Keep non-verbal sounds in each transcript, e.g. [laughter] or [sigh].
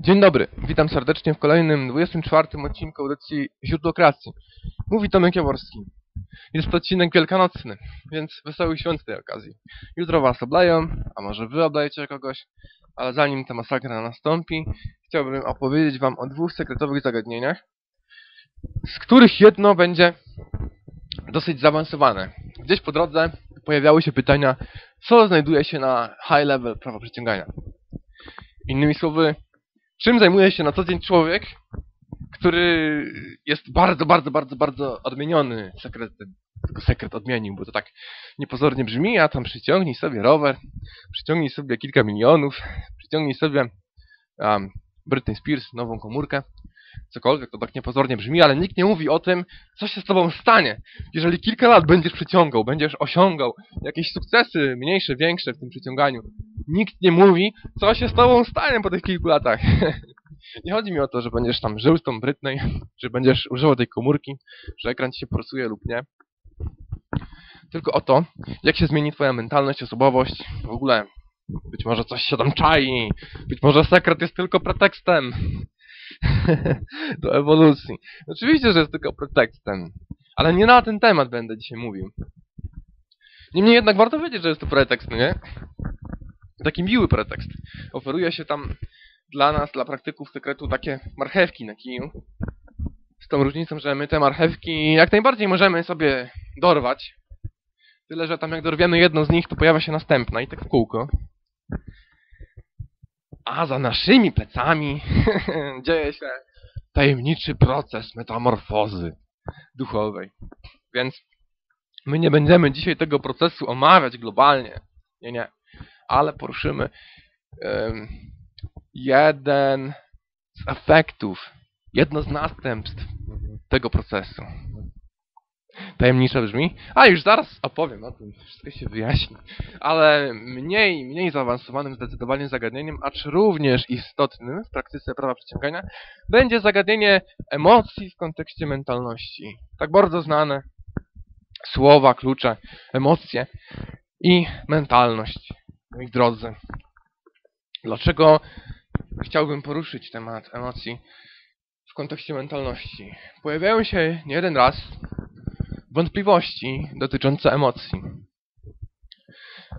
Dzień dobry, witam serdecznie w kolejnym 24 odcinku audycji Źródłokracji. Mówi Tomek Jaworski. Jest to odcinek wielkanocny, więc wesołych świąt tej okazji. Jutro was oblają, a może wy oblajecie kogoś, ale zanim ta masakra nastąpi, chciałbym opowiedzieć wam o dwóch sekretowych zagadnieniach, z których jedno będzie dosyć zaawansowane. Gdzieś po drodze pojawiały się pytania, co znajduje się na high level prawa przyciągania. Innymi słowy, czym zajmuje się na co dzień człowiek, który jest bardzo, bardzo, bardzo, bardzo odmieniony. Sekret, tylko sekret odmienił, bo to tak niepozornie brzmi, a tam przyciągnij sobie rower, przyciągnij sobie kilka milionów, przyciągnij sobie um, Britney Spears, nową komórkę, cokolwiek, to tak niepozornie brzmi, ale nikt nie mówi o tym, co się z tobą stanie. Jeżeli kilka lat będziesz przyciągał, będziesz osiągał jakieś sukcesy, mniejsze, większe w tym przyciąganiu, nikt nie mówi, co się z tobą stanie po tych kilku latach. [laughs] nie chodzi mi o to, że będziesz tam żył z tą Brytnej, że będziesz używał tej komórki, że ekran ci się porusuje lub nie. Tylko o to, jak się zmieni twoja mentalność, osobowość, w ogóle być może coś się tam czai, być może sekret jest tylko pretekstem [laughs] do ewolucji. Oczywiście, że jest tylko pretekstem, ale nie na ten temat będę dzisiaj mówił. Niemniej jednak warto wiedzieć, że jest to pretekst, no nie? Taki miły pretekst. Oferuje się tam dla nas, dla praktyków sekretu, takie marchewki na kiju. Z tą różnicą, że my te marchewki jak najbardziej możemy sobie dorwać. Tyle, że tam jak dorwiemy jedną z nich, to pojawia się następna i tak w kółko. A za naszymi plecami [laughs] dzieje się tajemniczy proces metamorfozy duchowej. Więc my nie będziemy dzisiaj tego procesu omawiać globalnie. Nie, nie. Ale poruszymy um, jeden z efektów, jedno z następstw tego procesu. Tajemniczo brzmi? A już zaraz opowiem o tym, wszystko się wyjaśni. Ale mniej, mniej zaawansowanym zdecydowanie zagadnieniem, acz również istotnym w praktyce prawa przyciągania, będzie zagadnienie emocji w kontekście mentalności. Tak bardzo znane słowa, klucze, emocje i mentalność. Moi drodzy, dlaczego chciałbym poruszyć temat emocji w kontekście mentalności? Pojawiają się nie jeden raz wątpliwości dotyczące emocji.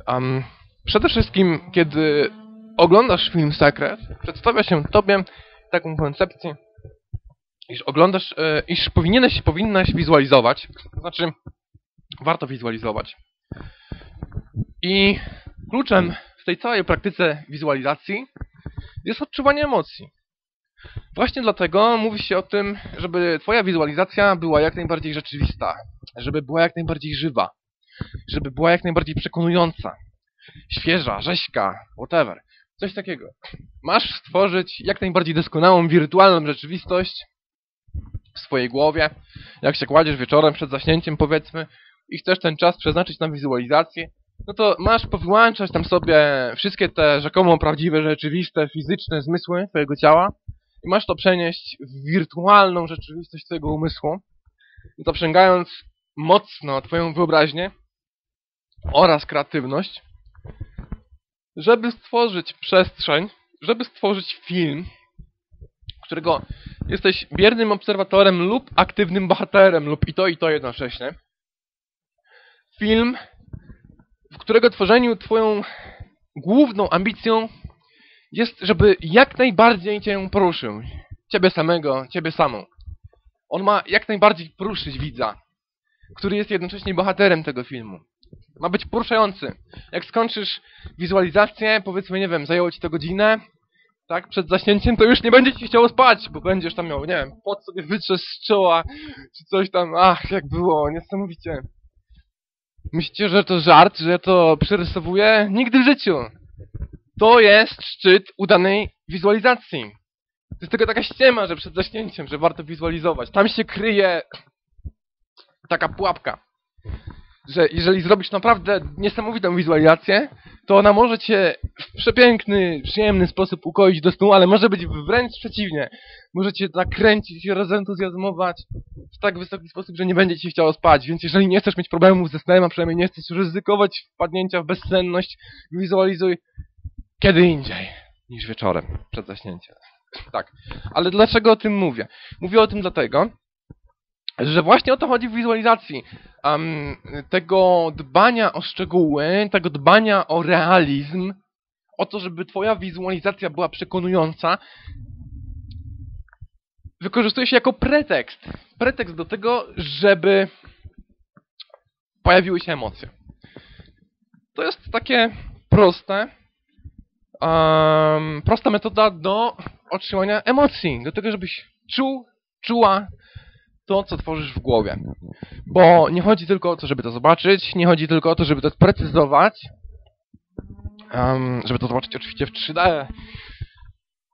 Um, przede wszystkim, kiedy oglądasz film Sekret, przedstawia się tobie taką koncepcję, iż oglądasz, e, iż powinieneś, powinnaś wizualizować, to znaczy warto wizualizować. I kluczem w tej całej praktyce wizualizacji jest odczuwanie emocji. Właśnie dlatego mówi się o tym, żeby twoja wizualizacja była jak najbardziej rzeczywista, żeby była jak najbardziej żywa, żeby była jak najbardziej przekonująca, świeża, rzeźka, whatever. Coś takiego. Masz stworzyć jak najbardziej doskonałą wirtualną rzeczywistość w swojej głowie. Jak się kładziesz wieczorem przed zaśnięciem, powiedzmy, i chcesz ten czas przeznaczyć na wizualizację, no to masz powyłączać tam sobie wszystkie te rzekomo prawdziwe, rzeczywiste, fizyczne zmysły twojego ciała i masz to przenieść w wirtualną rzeczywistość twojego umysłu, zaprzęgając mocno twoją wyobraźnię oraz kreatywność, żeby stworzyć przestrzeń, żeby stworzyć film, którego jesteś biernym obserwatorem lub aktywnym bohaterem, lub i to, i to jednocześnie. Film, w którego tworzeniu twoją główną ambicją jest, żeby jak najbardziej cię poruszył. Ciebie samego, ciebie samą. On ma jak najbardziej poruszyć widza, który jest jednocześnie bohaterem tego filmu. Ma być poruszający. Jak skończysz wizualizację, powiedzmy, nie wiem, zajęło ci to godzinę, tak, przed zaśnięciem, to już nie będzie ci chciało spać, bo będziesz tam miał, nie wiem, pot sobie wytrzesz z czoła, czy coś tam, ach, jak było, niesamowicie. Myślicie, że to żart, że to przerysowuję? Nigdy w życiu. To jest szczyt udanej wizualizacji. To jest tylko taka ściema, że przed zaśnięciem, że warto wizualizować. Tam się kryje taka pułapka, że jeżeli zrobisz naprawdę niesamowitą wizualizację, to ona może cię w przepiękny, przyjemny sposób ukoić do snu, ale może być wręcz przeciwnie. Może cię nakręcić i rozentuzjazmować w tak wysoki sposób, że nie będzie ci chciało spać. Więc jeżeli nie chcesz mieć problemów ze snem, a przynajmniej nie chcesz ryzykować wpadnięcia w bezsenność, wizualizuj kiedy indziej niż wieczorem, przed zaśnięciem. Tak. Ale dlaczego o tym mówię? Mówię o tym dlatego, że właśnie o to chodzi w wizualizacji. Um, tego dbania o szczegóły, tego dbania o realizm, o to, żeby twoja wizualizacja była przekonująca, wykorzystuje się jako pretekst. Pretekst do tego, żeby pojawiły się emocje. To jest takie proste, um, prosta metoda do otrzymania emocji, do tego, żebyś czuł, czuła to, co tworzysz w głowie. Bo nie chodzi tylko o to, żeby to zobaczyć, nie chodzi tylko o to, żeby to sprecyzować, um, żeby to zobaczyć oczywiście w 3D,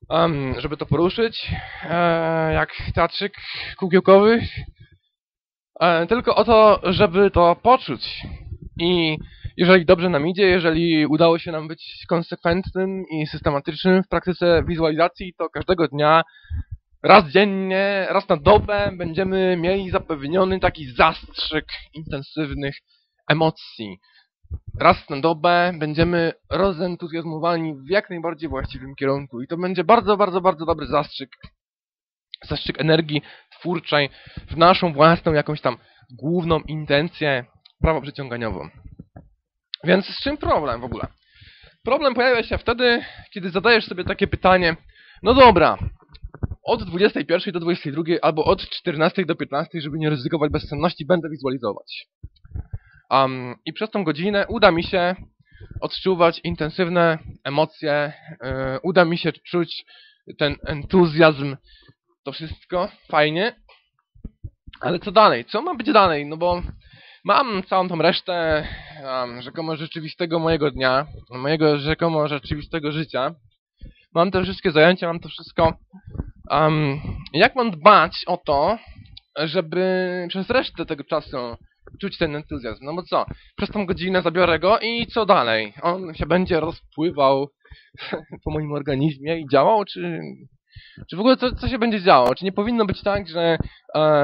um, żeby to poruszyć, e, jak teatrzyk kukiełkowy, e, tylko o to, żeby to poczuć. I jeżeli dobrze nam idzie, jeżeli udało się nam być konsekwentnym i systematycznym w praktyce wizualizacji, to każdego dnia, raz dziennie, raz na dobę będziemy mieli zapewniony taki zastrzyk intensywnych emocji. Raz na dobę będziemy rozentuzjazmowani w jak najbardziej właściwym kierunku i to będzie bardzo, bardzo, bardzo dobry zastrzyk. Zastrzyk energii twórczej w naszą własną jakąś tam główną intencję prawo przyciąganiową. Więc z czym problem w ogóle? Problem pojawia się wtedy, kiedy zadajesz sobie takie pytanie, no dobra, od 21 do 22 albo od 14 do 15, żeby nie ryzykować bezsenności, będę wizualizować. Um, I przez tą godzinę uda mi się odczuwać intensywne emocje, yy, uda mi się czuć ten entuzjazm, to wszystko, fajnie. Ale co dalej? Co ma być dalej? No bo Mam całą tą resztę um, rzekomo rzeczywistego mojego dnia, mojego rzekomo rzeczywistego życia. Mam te wszystkie zajęcia, mam to wszystko. Um, jak mam dbać o to, żeby przez resztę tego czasu czuć ten entuzjazm? No bo co? Przez tą godzinę zabiorę go i co dalej? On się będzie rozpływał [laughs] po moim organizmie i działał, czy... Czy w ogóle co, co się będzie działo? Czy nie powinno być tak, że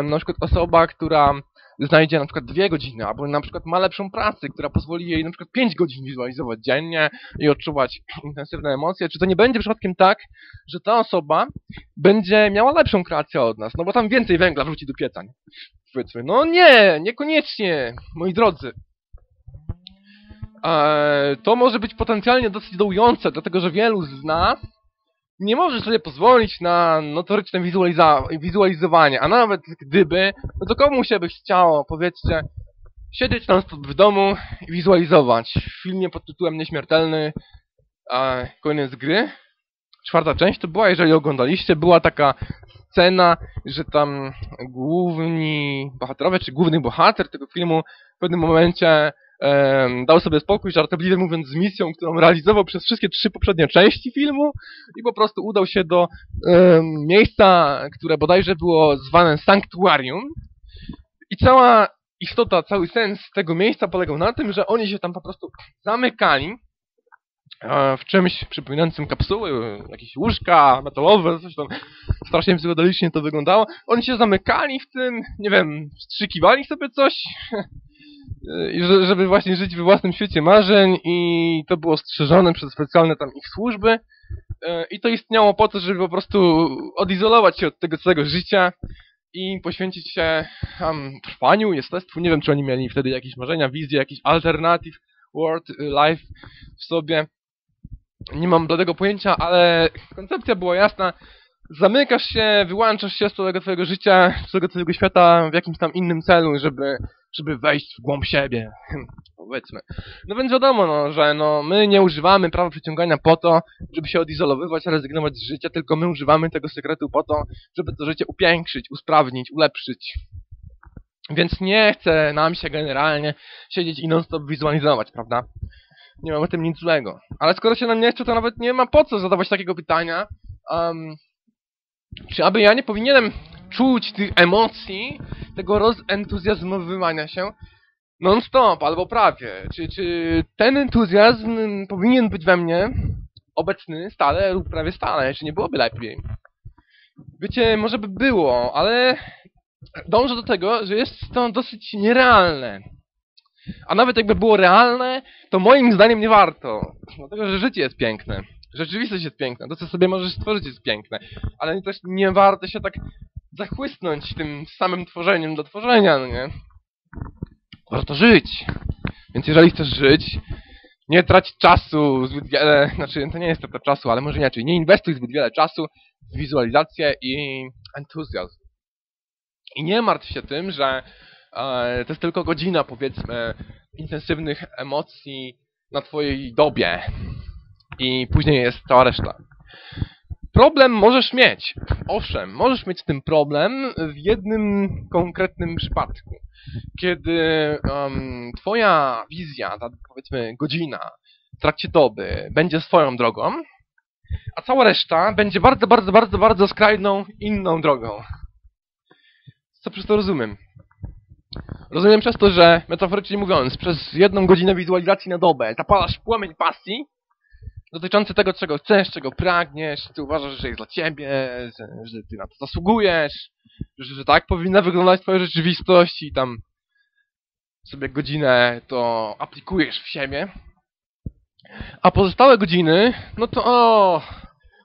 na przykład osoba, która znajdzie na przykład dwie godziny, albo na przykład ma lepszą pracę, która pozwoli jej na przykład pięć godzin wizualizować dziennie i odczuwać [clears throat] intensywne emocje, czy to nie będzie przypadkiem tak, że ta osoba będzie miała lepszą kreację od nas, no bo tam więcej węgla wróci do pieca, nie? Powiedzmy, no nie, niekoniecznie, moi drodzy. Eee, to może być potencjalnie dosyć dołujące, dlatego że wielu z nas nie możesz sobie pozwolić na notoryczne wizualizowanie, a nawet gdyby, no to komu się by chciało, powiedzcie, siedzieć tam w domu i wizualizować. W filmie pod tytułem Nieśmiertelny, a koniec gry, czwarta część to była, jeżeli oglądaliście, była taka scena, że tam główni bohaterowie, czy główny bohater tego filmu w pewnym momencie dał sobie spokój, żartobliwie mówiąc, z misją, którą realizował przez wszystkie trzy poprzednie części filmu i po prostu udał się do miejsca, które bodajże było zwane Sanktuarium i cała istota, cały sens tego miejsca polegał na tym, że oni się tam po prostu zamykali w czymś przypominającym kapsuły, jakieś łóżka metalowe, coś tam strasznie psychodelicznie to wyglądało. Oni się zamykali w tym, nie wiem, wstrzykiwali sobie coś [laughs] żeby właśnie żyć we własnym świecie marzeń i to było strzeżone przez specjalne tam ich służby e, i to istniało po to, żeby po prostu odizolować się od tego całego życia i poświęcić się um, trwaniu, jestestwu. Nie wiem, czy oni mieli wtedy jakieś marzenia, wizje, jakiś alternative world life w sobie. Nie mam tego pojęcia, ale koncepcja była jasna. Zamykasz się, wyłączasz się z całego twojego życia, z całego twojego świata w jakimś tam innym celu, żeby żeby wejść w głąb siebie, [laughs] powiedzmy. No więc wiadomo, no, że no, my nie używamy prawa przyciągania po to, żeby się odizolowywać, rezygnować z życia, tylko my używamy tego sekretu po to, żeby to życie upiększyć, usprawnić, ulepszyć. Więc nie chce nam się generalnie siedzieć i non-stop wizualizować, prawda? Nie mamy w tym nic złego. Ale skoro się nam nie chce, to nawet nie ma po co zadawać takiego pytania. Um, czy aby ja nie powinienem czuć tych emocji, tego rozentuzjazmowywania się non-stop, albo prawie. Czy, czy ten entuzjazm powinien być we mnie obecny stale lub prawie stale? Czy nie byłoby lepiej? Wiecie, może by było, ale dążę do tego, że jest to dosyć nierealne. A nawet jakby było realne, to moim zdaniem nie warto. Dlatego, że życie jest piękne. Rzeczywistość jest piękna, to co sobie możesz stworzyć jest piękne, ale też nie warto się tak zachłysnąć tym samym tworzeniem do tworzenia, no nie? Warto żyć. Więc jeżeli chcesz żyć, nie trać czasu zbyt wiele, znaczy to nie jest to czasu, ale może inaczej, nie inwestuj zbyt wiele czasu w wizualizację i entuzjazm. I nie martw się tym, że e, to jest tylko godzina, powiedzmy, intensywnych emocji na twojej dobie i później jest cała reszta. Problem możesz mieć. Owszem, możesz mieć z tym problem w jednym konkretnym przypadku. Kiedy um, twoja wizja, ta powiedzmy godzina w trakcie doby będzie swoją drogą, a cała reszta będzie bardzo, bardzo, bardzo, bardzo skrajną inną drogą. Co przez to rozumiem? Rozumiem przez to, że metaforycznie mówiąc, przez jedną godzinę wizualizacji na dobę zapalasz płomień pasji dotyczący tego, czego chcesz, czego pragniesz, ty uważasz, że jest dla ciebie, że, że ty na to zasługujesz, że, że tak powinna wyglądać twoja rzeczywistość i tam sobie godzinę to aplikujesz w siebie. A pozostałe godziny, no to o,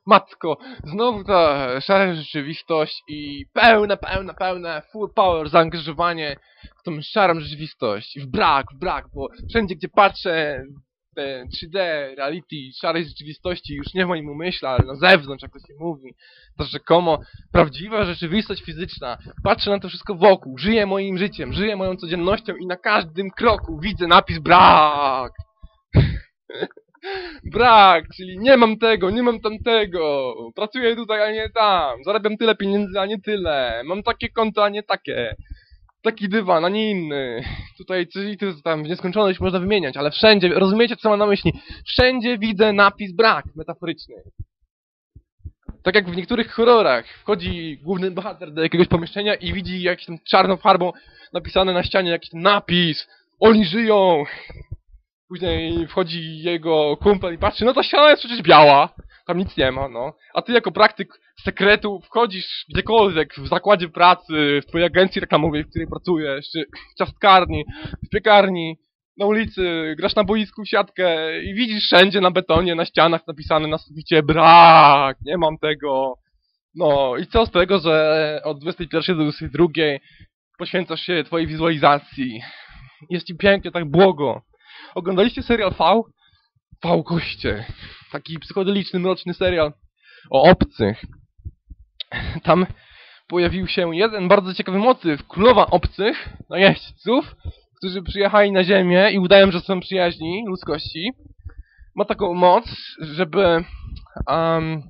matko, znowu ta szara rzeczywistość i pełne, pełne, pełne full power zaangażowanie w tą szarą rzeczywistość, w brak, w brak, bo wszędzie gdzie patrzę te 3D, reality, szarej rzeczywistości już nie w moim umyśle, ale na zewnątrz, jak to się mówi, to rzekomo prawdziwa rzeczywistość fizyczna. Patrzę na to wszystko wokół, żyję moim życiem, żyję moją codziennością i na każdym kroku widzę napis BRAK! [laughs] Brak, czyli nie mam tego, nie mam tamtego, pracuję tutaj, a nie tam, zarabiam tyle pieniędzy, a nie tyle, mam takie konto, a nie takie taki dywan, a nie inny. Tutaj to tam w nieskończoność można wymieniać, ale wszędzie, rozumiecie co mam na myśli? Wszędzie widzę napis brak metaforyczny. Tak jak w niektórych horrorach wchodzi główny bohater do jakiegoś pomieszczenia i widzi jakąś tam czarną farbą napisane na ścianie jakiś napis. Oni żyją! Później wchodzi jego kumpel i patrzy, no to ściana jest przecież biała. Tam nic nie ma, no. A ty jako praktyk sekretu wchodzisz gdziekolwiek, w zakładzie pracy, w twojej agencji reklamowej, w której pracujesz, czy w ciastkarni, w piekarni, na ulicy, grasz na boisku w siatkę i widzisz wszędzie na betonie, na ścianach napisane na suficie brak, nie mam tego. No i co z tego, że od 21 do 22 poświęcasz się twojej wizualizacji. Jest ci pięknie, tak błogo. Oglądaliście serial V? V Goście. Taki psychodeliczny, mroczny serial o obcych. Tam pojawił się jeden bardzo ciekawy motyw. Królowa obcych, najeźdźców, którzy przyjechali na ziemię i udają, że są przyjaźni ludzkości. Ma taką moc, żeby um,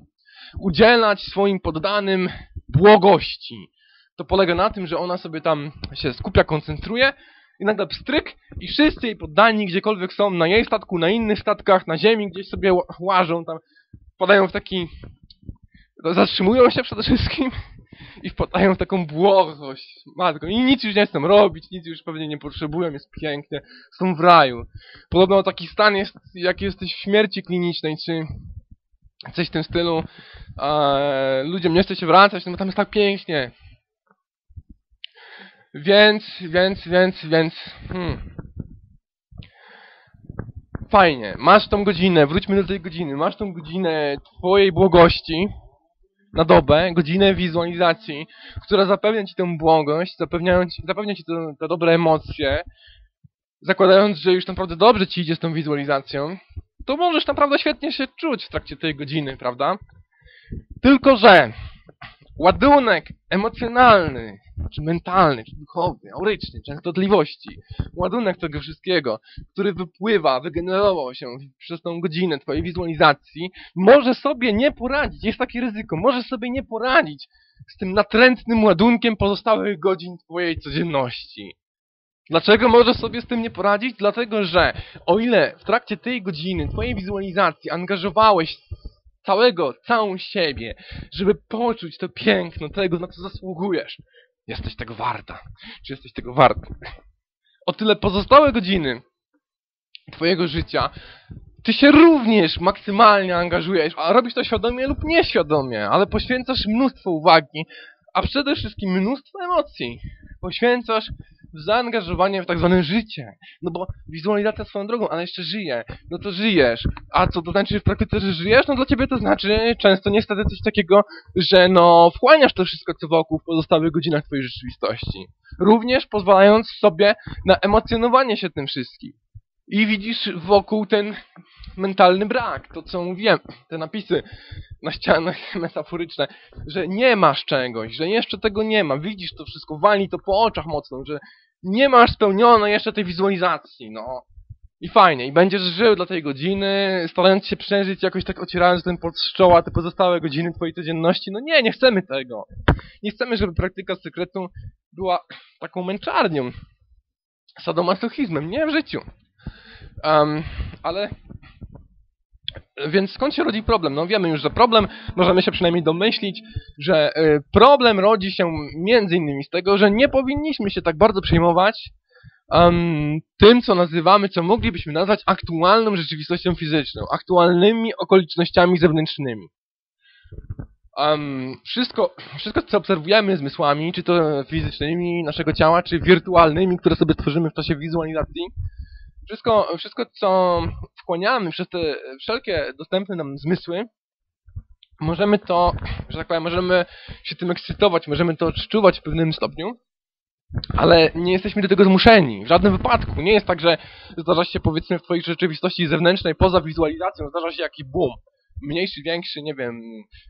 udzielać swoim poddanym błogości. To polega na tym, że ona sobie tam się skupia, koncentruje i nagle pstryk i wszyscy jej poddani, gdziekolwiek są, na jej statku, na innych statkach, na ziemi, gdzieś sobie łażą, tam wpadają w taki... zatrzymują się przede wszystkim i wpadają w taką błogość. Matko, i nic już nie chcą robić, nic już pewnie nie potrzebują, jest pięknie, są w raju. Podobno taki stan jest, jak jesteś w śmierci klinicznej, czy coś w tym stylu. A ludziom nie chce się wracać, no bo tam jest tak pięknie. Więc, więc, więc, więc, hmm. Fajnie, masz tą godzinę, wróćmy do tej godziny, masz tą godzinę twojej błogości na dobę, godzinę wizualizacji, która zapewnia ci tę błogość, zapewnia ci, zapewnia ci te, te dobre emocje, zakładając, że już naprawdę dobrze ci idzie z tą wizualizacją, to możesz naprawdę świetnie się czuć w trakcie tej godziny, prawda? Tylko, że ładunek emocjonalny, czy mentalny, czy duchowy, auryczny, częstotliwości, ładunek tego wszystkiego, który wypływa, wygenerował się przez tą godzinę twojej wizualizacji, może sobie nie poradzić, jest takie ryzyko, może sobie nie poradzić z tym natrętnym ładunkiem pozostałych godzin twojej codzienności. Dlaczego możesz sobie z tym nie poradzić? Dlatego, że o ile w trakcie tej godziny, twojej wizualizacji angażowałeś całego, całą siebie, żeby poczuć to piękno tego, na co zasługujesz. Jesteś tego warta. Czy jesteś tego warty? O tyle pozostałe godziny twojego życia ty się również maksymalnie angażujesz, a robisz to świadomie lub nieświadomie, ale poświęcasz mnóstwo uwagi, a przede wszystkim mnóstwo emocji. Poświęcasz zaangażowanie w tak zwane życie. No bo wizualizacja swoją drogą, ale jeszcze żyje. No to żyjesz. A co to znaczy w praktyce, że żyjesz? No dla ciebie to znaczy często niestety coś takiego, że no wchłaniasz to wszystko, co wokół w pozostałych godzinach twojej rzeczywistości. Również pozwalając sobie na emocjonowanie się tym wszystkim. I widzisz wokół ten mentalny brak, to co mówiłem, te napisy na ścianach [laughs] metaforyczne, że nie masz czegoś, że jeszcze tego nie ma, widzisz to wszystko, wali to po oczach mocno, że nie masz spełnionej jeszcze tej wizualizacji, no. I fajnie, i będziesz żył dla tej godziny, starając się przeżyć, jakoś tak ocierając ten pot z czoła, te pozostałe godziny twojej codzienności. No nie, nie chcemy tego. Nie chcemy, żeby praktyka sekretu była taką męczarnią, sadomasochizmem, nie w życiu. Um, ale... Więc skąd się rodzi problem? No wiemy już, że problem, możemy się przynajmniej domyślić, że y, problem rodzi się między innymi z tego, że nie powinniśmy się tak bardzo przejmować um, tym, co nazywamy, co moglibyśmy nazwać aktualną rzeczywistością fizyczną, aktualnymi okolicznościami zewnętrznymi. Um, wszystko, wszystko, co obserwujemy zmysłami, czy to fizycznymi naszego ciała, czy wirtualnymi, które sobie tworzymy w czasie wizualizacji, wszystko, wszystko co wchłaniamy przez te wszelkie dostępne nam zmysły, możemy to, że tak powiem, możemy się tym ekscytować, możemy to odczuwać w pewnym stopniu, ale nie jesteśmy do tego zmuszeni. W żadnym wypadku. Nie jest tak, że zdarza się powiedzmy w twojej rzeczywistości zewnętrznej, poza wizualizacją, zdarza się jakiś boom. Mniejszy, większy, nie wiem,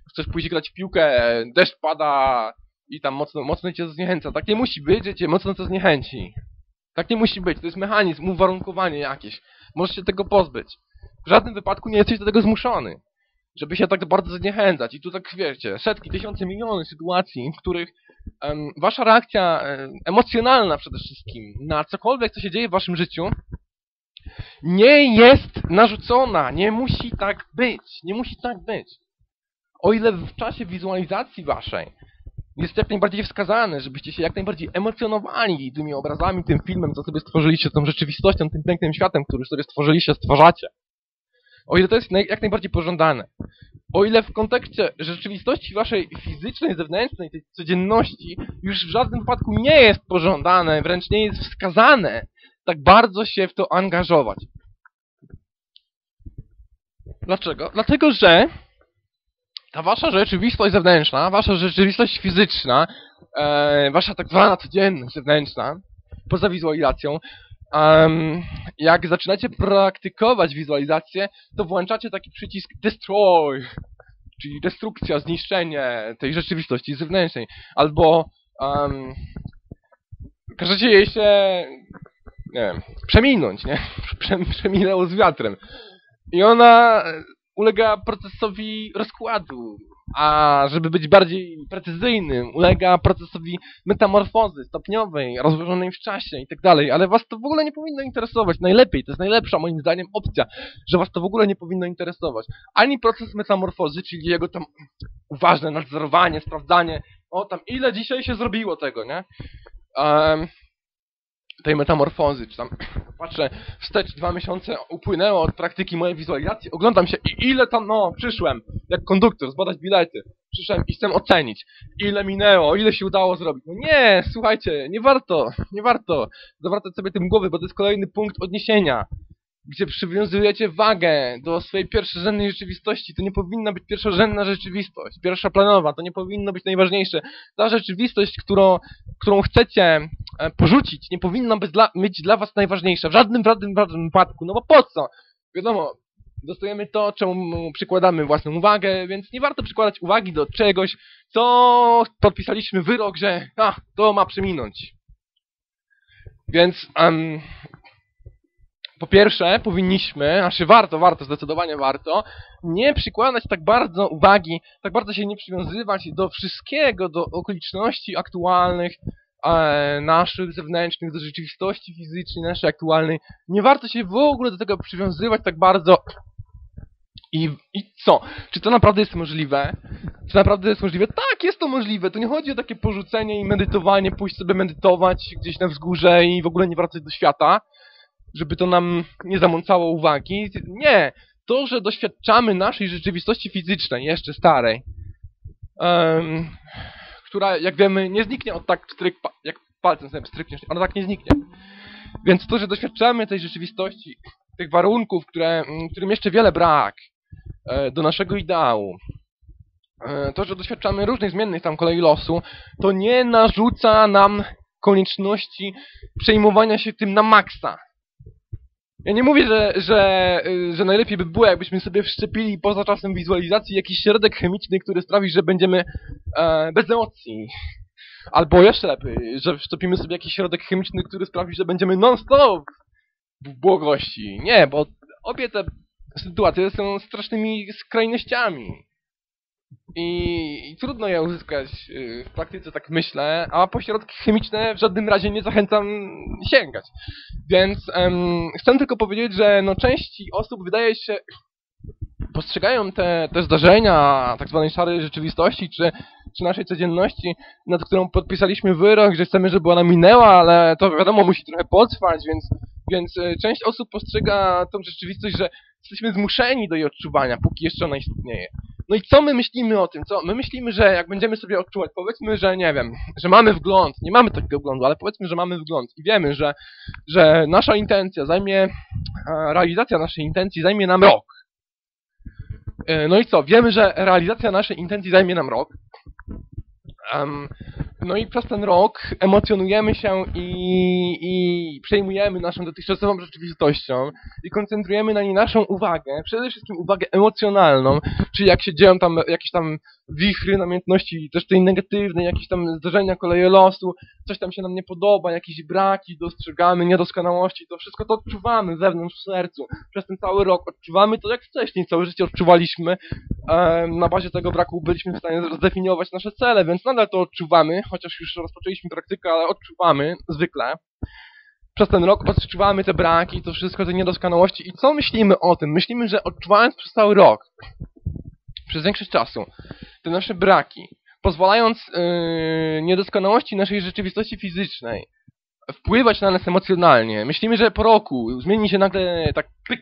chcesz pójść grać w piłkę, deszcz pada i tam mocno, mocno cię zniechęca. Tak nie musi być, że cię mocno to zniechęci. Tak nie musi być, to jest mechanizm, uwarunkowanie jakieś. Możesz się tego pozbyć. W żadnym wypadku nie jesteś do tego zmuszony. Żeby się tak bardzo zniechęcać. I tu tak, wiecie, setki, tysiące, miliony sytuacji, w których um, wasza reakcja um, emocjonalna przede wszystkim na cokolwiek, co się dzieje w waszym życiu, nie jest narzucona. Nie musi tak być. Nie musi tak być. O ile w czasie wizualizacji waszej jest jak najbardziej wskazane, żebyście się jak najbardziej emocjonowali tymi obrazami, tym filmem, co sobie stworzyliście, tą rzeczywistością, tym pięknym światem, który sobie stworzyliście, stwarzacie. O ile to jest jak najbardziej pożądane. O ile w kontekście rzeczywistości waszej fizycznej, zewnętrznej, tej codzienności już w żadnym wypadku nie jest pożądane, wręcz nie jest wskazane tak bardzo się w to angażować. Dlaczego? Dlatego, że ta wasza rzeczywistość zewnętrzna, wasza rzeczywistość fizyczna, e, wasza tak zwana codzienność zewnętrzna, poza wizualizacją, um, jak zaczynacie praktykować wizualizację, to włączacie taki przycisk Destroy, czyli destrukcja, zniszczenie tej rzeczywistości zewnętrznej, albo um, każecie jej się, nie wiem, przeminąć, nie? [laughs] Przeminęło z wiatrem. I ona ulega procesowi rozkładu, a żeby być bardziej precyzyjnym, ulega procesowi metamorfozy stopniowej, rozłożonej w czasie i tak dalej, ale was to w ogóle nie powinno interesować. Najlepiej, to jest najlepsza moim zdaniem opcja, że was to w ogóle nie powinno interesować. Ani proces metamorfozy, czyli jego tam uważne nadzorowanie, sprawdzanie, o tam ile dzisiaj się zrobiło tego, nie? Um, tej metamorfozy, czy tam [clears throat] patrzę wstecz, dwa miesiące upłynęło od praktyki mojej wizualizacji, oglądam się i ile tam, no, przyszłem, jak konduktor, zbadać bilety, przyszłem i chcę ocenić, ile minęło, ile się udało zrobić. No nie, słuchajcie, nie warto, nie warto zawracać sobie tym głowy, bo to jest kolejny punkt odniesienia gdzie przywiązujecie wagę do swojej pierwszorzędnej rzeczywistości. To nie powinna być pierwszorzędna rzeczywistość, pierwsza planowa, to nie powinno być najważniejsze. Ta rzeczywistość, którą, którą chcecie e, porzucić, nie powinna być dla, być dla was najważniejsza. W żadnym, w żadnym, w żadnym wypadku. No bo po co? Wiadomo, dostajemy to, czemu przykładamy własną uwagę, więc nie warto przykładać uwagi do czegoś, co podpisaliśmy wyrok, że a, to ma przeminąć. Więc um, po pierwsze, powinniśmy, znaczy warto, warto, zdecydowanie warto, nie przykładać tak bardzo uwagi, tak bardzo się nie przywiązywać do wszystkiego, do okoliczności aktualnych, e, naszych zewnętrznych, do rzeczywistości fizycznej naszej aktualnej. Nie warto się w ogóle do tego przywiązywać tak bardzo. I, I co? Czy to naprawdę jest możliwe? Czy naprawdę jest możliwe? Tak, jest to możliwe. To nie chodzi o takie porzucenie i medytowanie, pójść sobie medytować gdzieś na wzgórze i w ogóle nie wracać do świata żeby to nam nie zamącało uwagi. Nie! To, że doświadczamy naszej rzeczywistości fizycznej, jeszcze starej, um, która, jak wiemy, nie zniknie od tak, jak palcem sobie strykniesz, ona tak nie zniknie. Więc to, że doświadczamy tej rzeczywistości, tych warunków, które, mm, którym jeszcze wiele brak e, do naszego ideału, e, to, że doświadczamy różnych zmiennych tam kolei losu, to nie narzuca nam konieczności przejmowania się tym na maksa. Ja nie mówię, że, że, y, że najlepiej by było, jakbyśmy sobie wszczepili poza czasem wizualizacji jakiś środek chemiczny, który sprawi, że będziemy e, bez emocji. Albo jeszcze lepiej, że wszczepimy sobie jakiś środek chemiczny, który sprawi, że będziemy non-stop w błogości. Nie, bo obie te sytuacje są strasznymi skrajnościami. I, I trudno je uzyskać y, w praktyce, tak myślę, a po środki chemiczne w żadnym razie nie zachęcam sięgać. Więc em, chcę tylko powiedzieć, że no, części osób wydaje się postrzegają te, te zdarzenia tak zwanej szarej rzeczywistości, czy, czy naszej codzienności, nad którą podpisaliśmy wyrok, że chcemy, żeby ona minęła, ale to wiadomo, musi trochę potrwać, więc, więc e, część osób postrzega tą rzeczywistość, że jesteśmy zmuszeni do jej odczuwania, póki jeszcze ona istnieje. No i co my myślimy o tym? Co? My myślimy, że jak będziemy sobie odczuwać, powiedzmy, że nie wiem, że mamy wgląd, nie mamy takiego wglądu, ale powiedzmy, że mamy wgląd i wiemy, że, że nasza intencja zajmie, realizacja naszej intencji zajmie nam rok. E, no i co? Wiemy, że realizacja naszej intencji zajmie nam rok. Um, no i przez ten rok emocjonujemy się i, i przejmujemy naszą dotychczasową rzeczywistością i koncentrujemy na niej naszą uwagę, przede wszystkim uwagę emocjonalną, czyli jak się dzieją tam jakieś tam wichry namiętności, też tej negatywnej, jakieś tam zdarzenia koleje losu, coś tam się nam nie podoba, jakieś braki dostrzegamy, niedoskonałości, to wszystko to odczuwamy wewnątrz w sercu. Przez ten cały rok odczuwamy to jak wcześniej, całe życie odczuwaliśmy. Na bazie tego braku byliśmy w stanie zdefiniować nasze cele, więc nadal to odczuwamy, chociaż już rozpoczęliśmy praktykę, ale odczuwamy zwykle. Przez ten rok odczuwamy te braki, to wszystko, te niedoskonałości. I co myślimy o tym? Myślimy, że odczuwając przez cały rok, przez większość czasu, te nasze braki, pozwalając yy, niedoskonałości naszej rzeczywistości fizycznej wpływać na nas emocjonalnie, myślimy, że po roku zmieni się nagle tak pyk,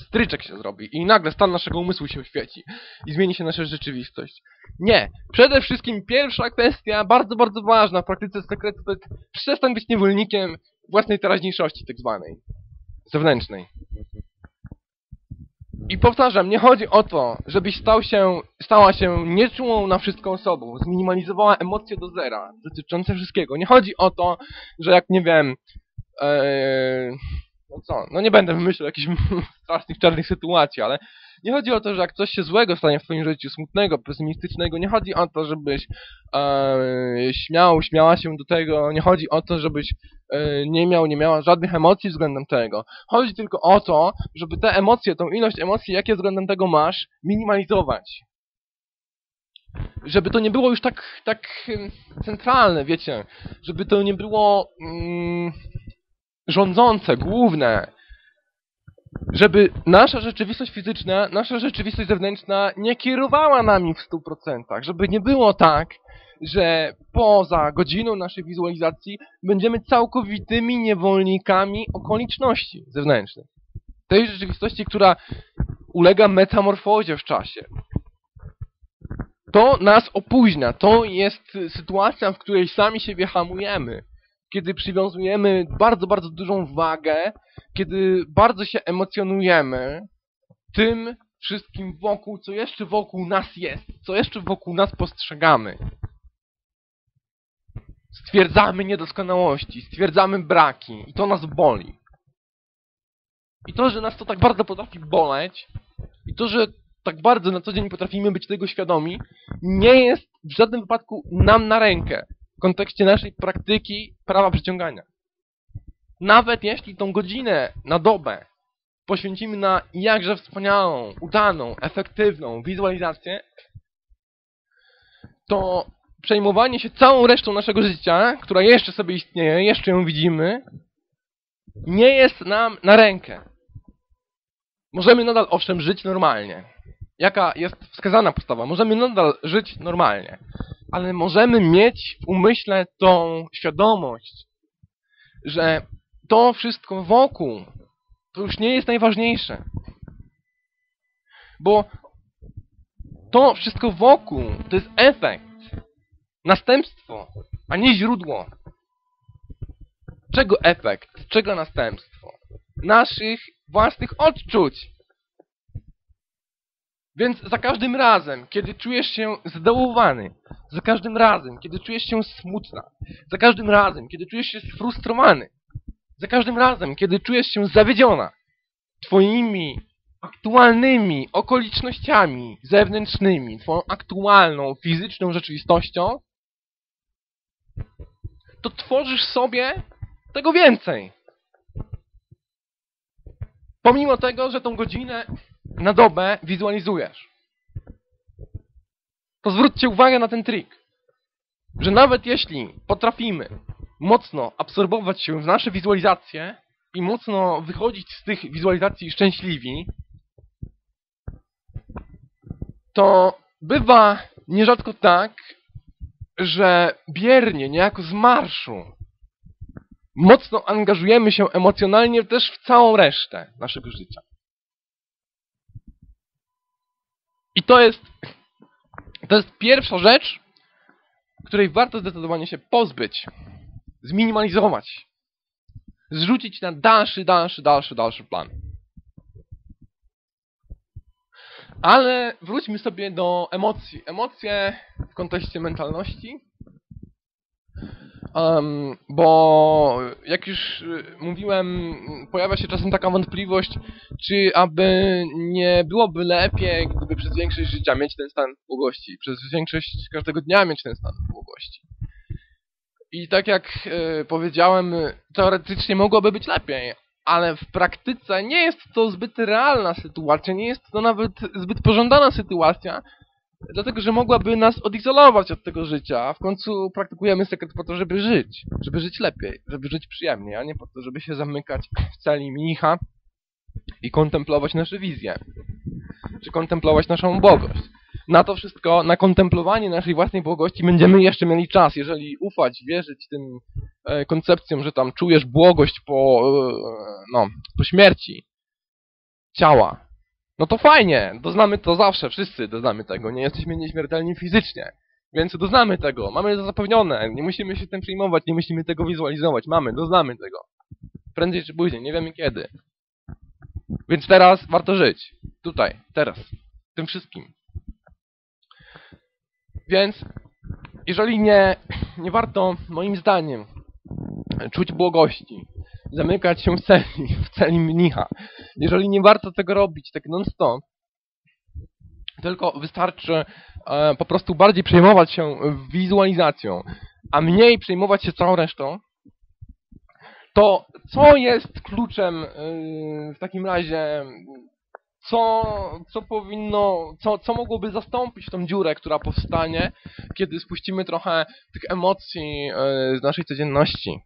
stryczek się zrobi i nagle stan naszego umysłu się świeci i zmieni się nasza rzeczywistość. Nie. Przede wszystkim pierwsza kwestia, bardzo, bardzo ważna w praktyce sekretu, to jest przestań być niewolnikiem własnej teraźniejszości tak zwanej, zewnętrznej. I powtarzam, nie chodzi o to, żebyś stał się, stała się nieczułą na wszystko osobą, zminimalizowała emocje do zera dotyczące wszystkiego. Nie chodzi o to, że jak, nie wiem, ee, no co, no nie będę wymyślał jakichś [laughs] strasznych, czarnych sytuacji, ale nie chodzi o to, że jak coś się złego stanie w twoim życiu, smutnego, pesymistycznego, nie chodzi o to, żebyś e, śmiał, śmiała się do tego, nie chodzi o to, żebyś e, nie miał, nie miała żadnych emocji względem tego. Chodzi tylko o to, żeby te emocje, tą ilość emocji, jakie względem tego masz, minimalizować. Żeby to nie było już tak, tak centralne, wiecie, żeby to nie było mm, rządzące, główne, żeby nasza rzeczywistość fizyczna, nasza rzeczywistość zewnętrzna nie kierowała nami w 100%, żeby nie było tak, że poza godziną naszej wizualizacji będziemy całkowitymi niewolnikami okoliczności zewnętrznych. Tej rzeczywistości, która ulega metamorfozie w czasie. To nas opóźnia, to jest sytuacja, w której sami siebie hamujemy kiedy przywiązujemy bardzo, bardzo dużą wagę, kiedy bardzo się emocjonujemy tym wszystkim wokół, co jeszcze wokół nas jest, co jeszcze wokół nas postrzegamy. Stwierdzamy niedoskonałości, stwierdzamy braki i to nas boli. I to, że nas to tak bardzo potrafi boleć i to, że tak bardzo na co dzień potrafimy być tego świadomi, nie jest w żadnym wypadku nam na rękę w kontekście naszej praktyki prawa przyciągania. Nawet jeśli tą godzinę na dobę poświęcimy na jakże wspaniałą, udaną, efektywną wizualizację, to przejmowanie się całą resztą naszego życia, która jeszcze sobie istnieje, jeszcze ją widzimy, nie jest nam na rękę. Możemy nadal, owszem, żyć normalnie. Jaka jest wskazana podstawa? Możemy nadal żyć normalnie ale możemy mieć w umyśle tą świadomość, że to wszystko wokół to już nie jest najważniejsze. Bo to wszystko wokół to jest efekt, następstwo, a nie źródło. Czego efekt? Czego następstwo? Naszych własnych odczuć. Więc za każdym razem, kiedy czujesz się zdołowany, za każdym razem, kiedy czujesz się smutna, za każdym razem, kiedy czujesz się sfrustrowany, za każdym razem, kiedy czujesz się zawiedziona twoimi aktualnymi okolicznościami zewnętrznymi, twoją aktualną, fizyczną rzeczywistością, to tworzysz sobie tego więcej. Pomimo tego, że tą godzinę na dobę wizualizujesz. To zwróćcie uwagę na ten trik, że nawet jeśli potrafimy mocno absorbować się w nasze wizualizacje i mocno wychodzić z tych wizualizacji szczęśliwi, to bywa nierzadko tak, że biernie, niejako z marszu, mocno angażujemy się emocjonalnie też w całą resztę naszego życia. I to jest, to jest pierwsza rzecz, której warto zdecydowanie się pozbyć, zminimalizować, zrzucić na dalszy, dalszy, dalszy, dalszy plan. Ale wróćmy sobie do emocji. Emocje w kontekście mentalności. Um, bo jak już y, mówiłem, pojawia się czasem taka wątpliwość, czy aby nie byłoby lepiej, gdyby przez większość życia mieć ten stan błogości, przez większość każdego dnia mieć ten stan błogości. I tak jak y, powiedziałem, teoretycznie mogłoby być lepiej, ale w praktyce nie jest to zbyt realna sytuacja, nie jest to nawet zbyt pożądana sytuacja, dlatego że mogłaby nas odizolować od tego życia, a w końcu praktykujemy sekret po to, żeby żyć, żeby żyć lepiej, żeby żyć przyjemniej, a nie po to, żeby się zamykać w celi mnicha i kontemplować nasze wizje, czy kontemplować naszą bogość. Na to wszystko, na kontemplowanie naszej własnej błogości będziemy jeszcze mieli czas, jeżeli ufać, wierzyć tym e, koncepcjom, że tam czujesz błogość po, e, no, po śmierci ciała, no to fajnie, doznamy to zawsze, wszyscy doznamy tego, nie jesteśmy nieśmiertelni fizycznie. Więc doznamy tego, mamy to zapewnione, nie musimy się tym przejmować, nie musimy tego wizualizować, mamy, doznamy tego. Prędzej czy później, nie wiemy kiedy. Więc teraz warto żyć. Tutaj, teraz. Tym wszystkim. Więc, jeżeli nie, nie warto, moim zdaniem, czuć błogości, zamykać się w celi, w celi mnicha. Jeżeli nie warto tego robić tak non-stop, tylko wystarczy e, po prostu bardziej przejmować się wizualizacją, a mniej przejmować się całą resztą, to co jest kluczem e, w takim razie, co, co powinno, co, co mogłoby zastąpić tą dziurę, która powstanie, kiedy spuścimy trochę tych emocji e, z naszej codzienności?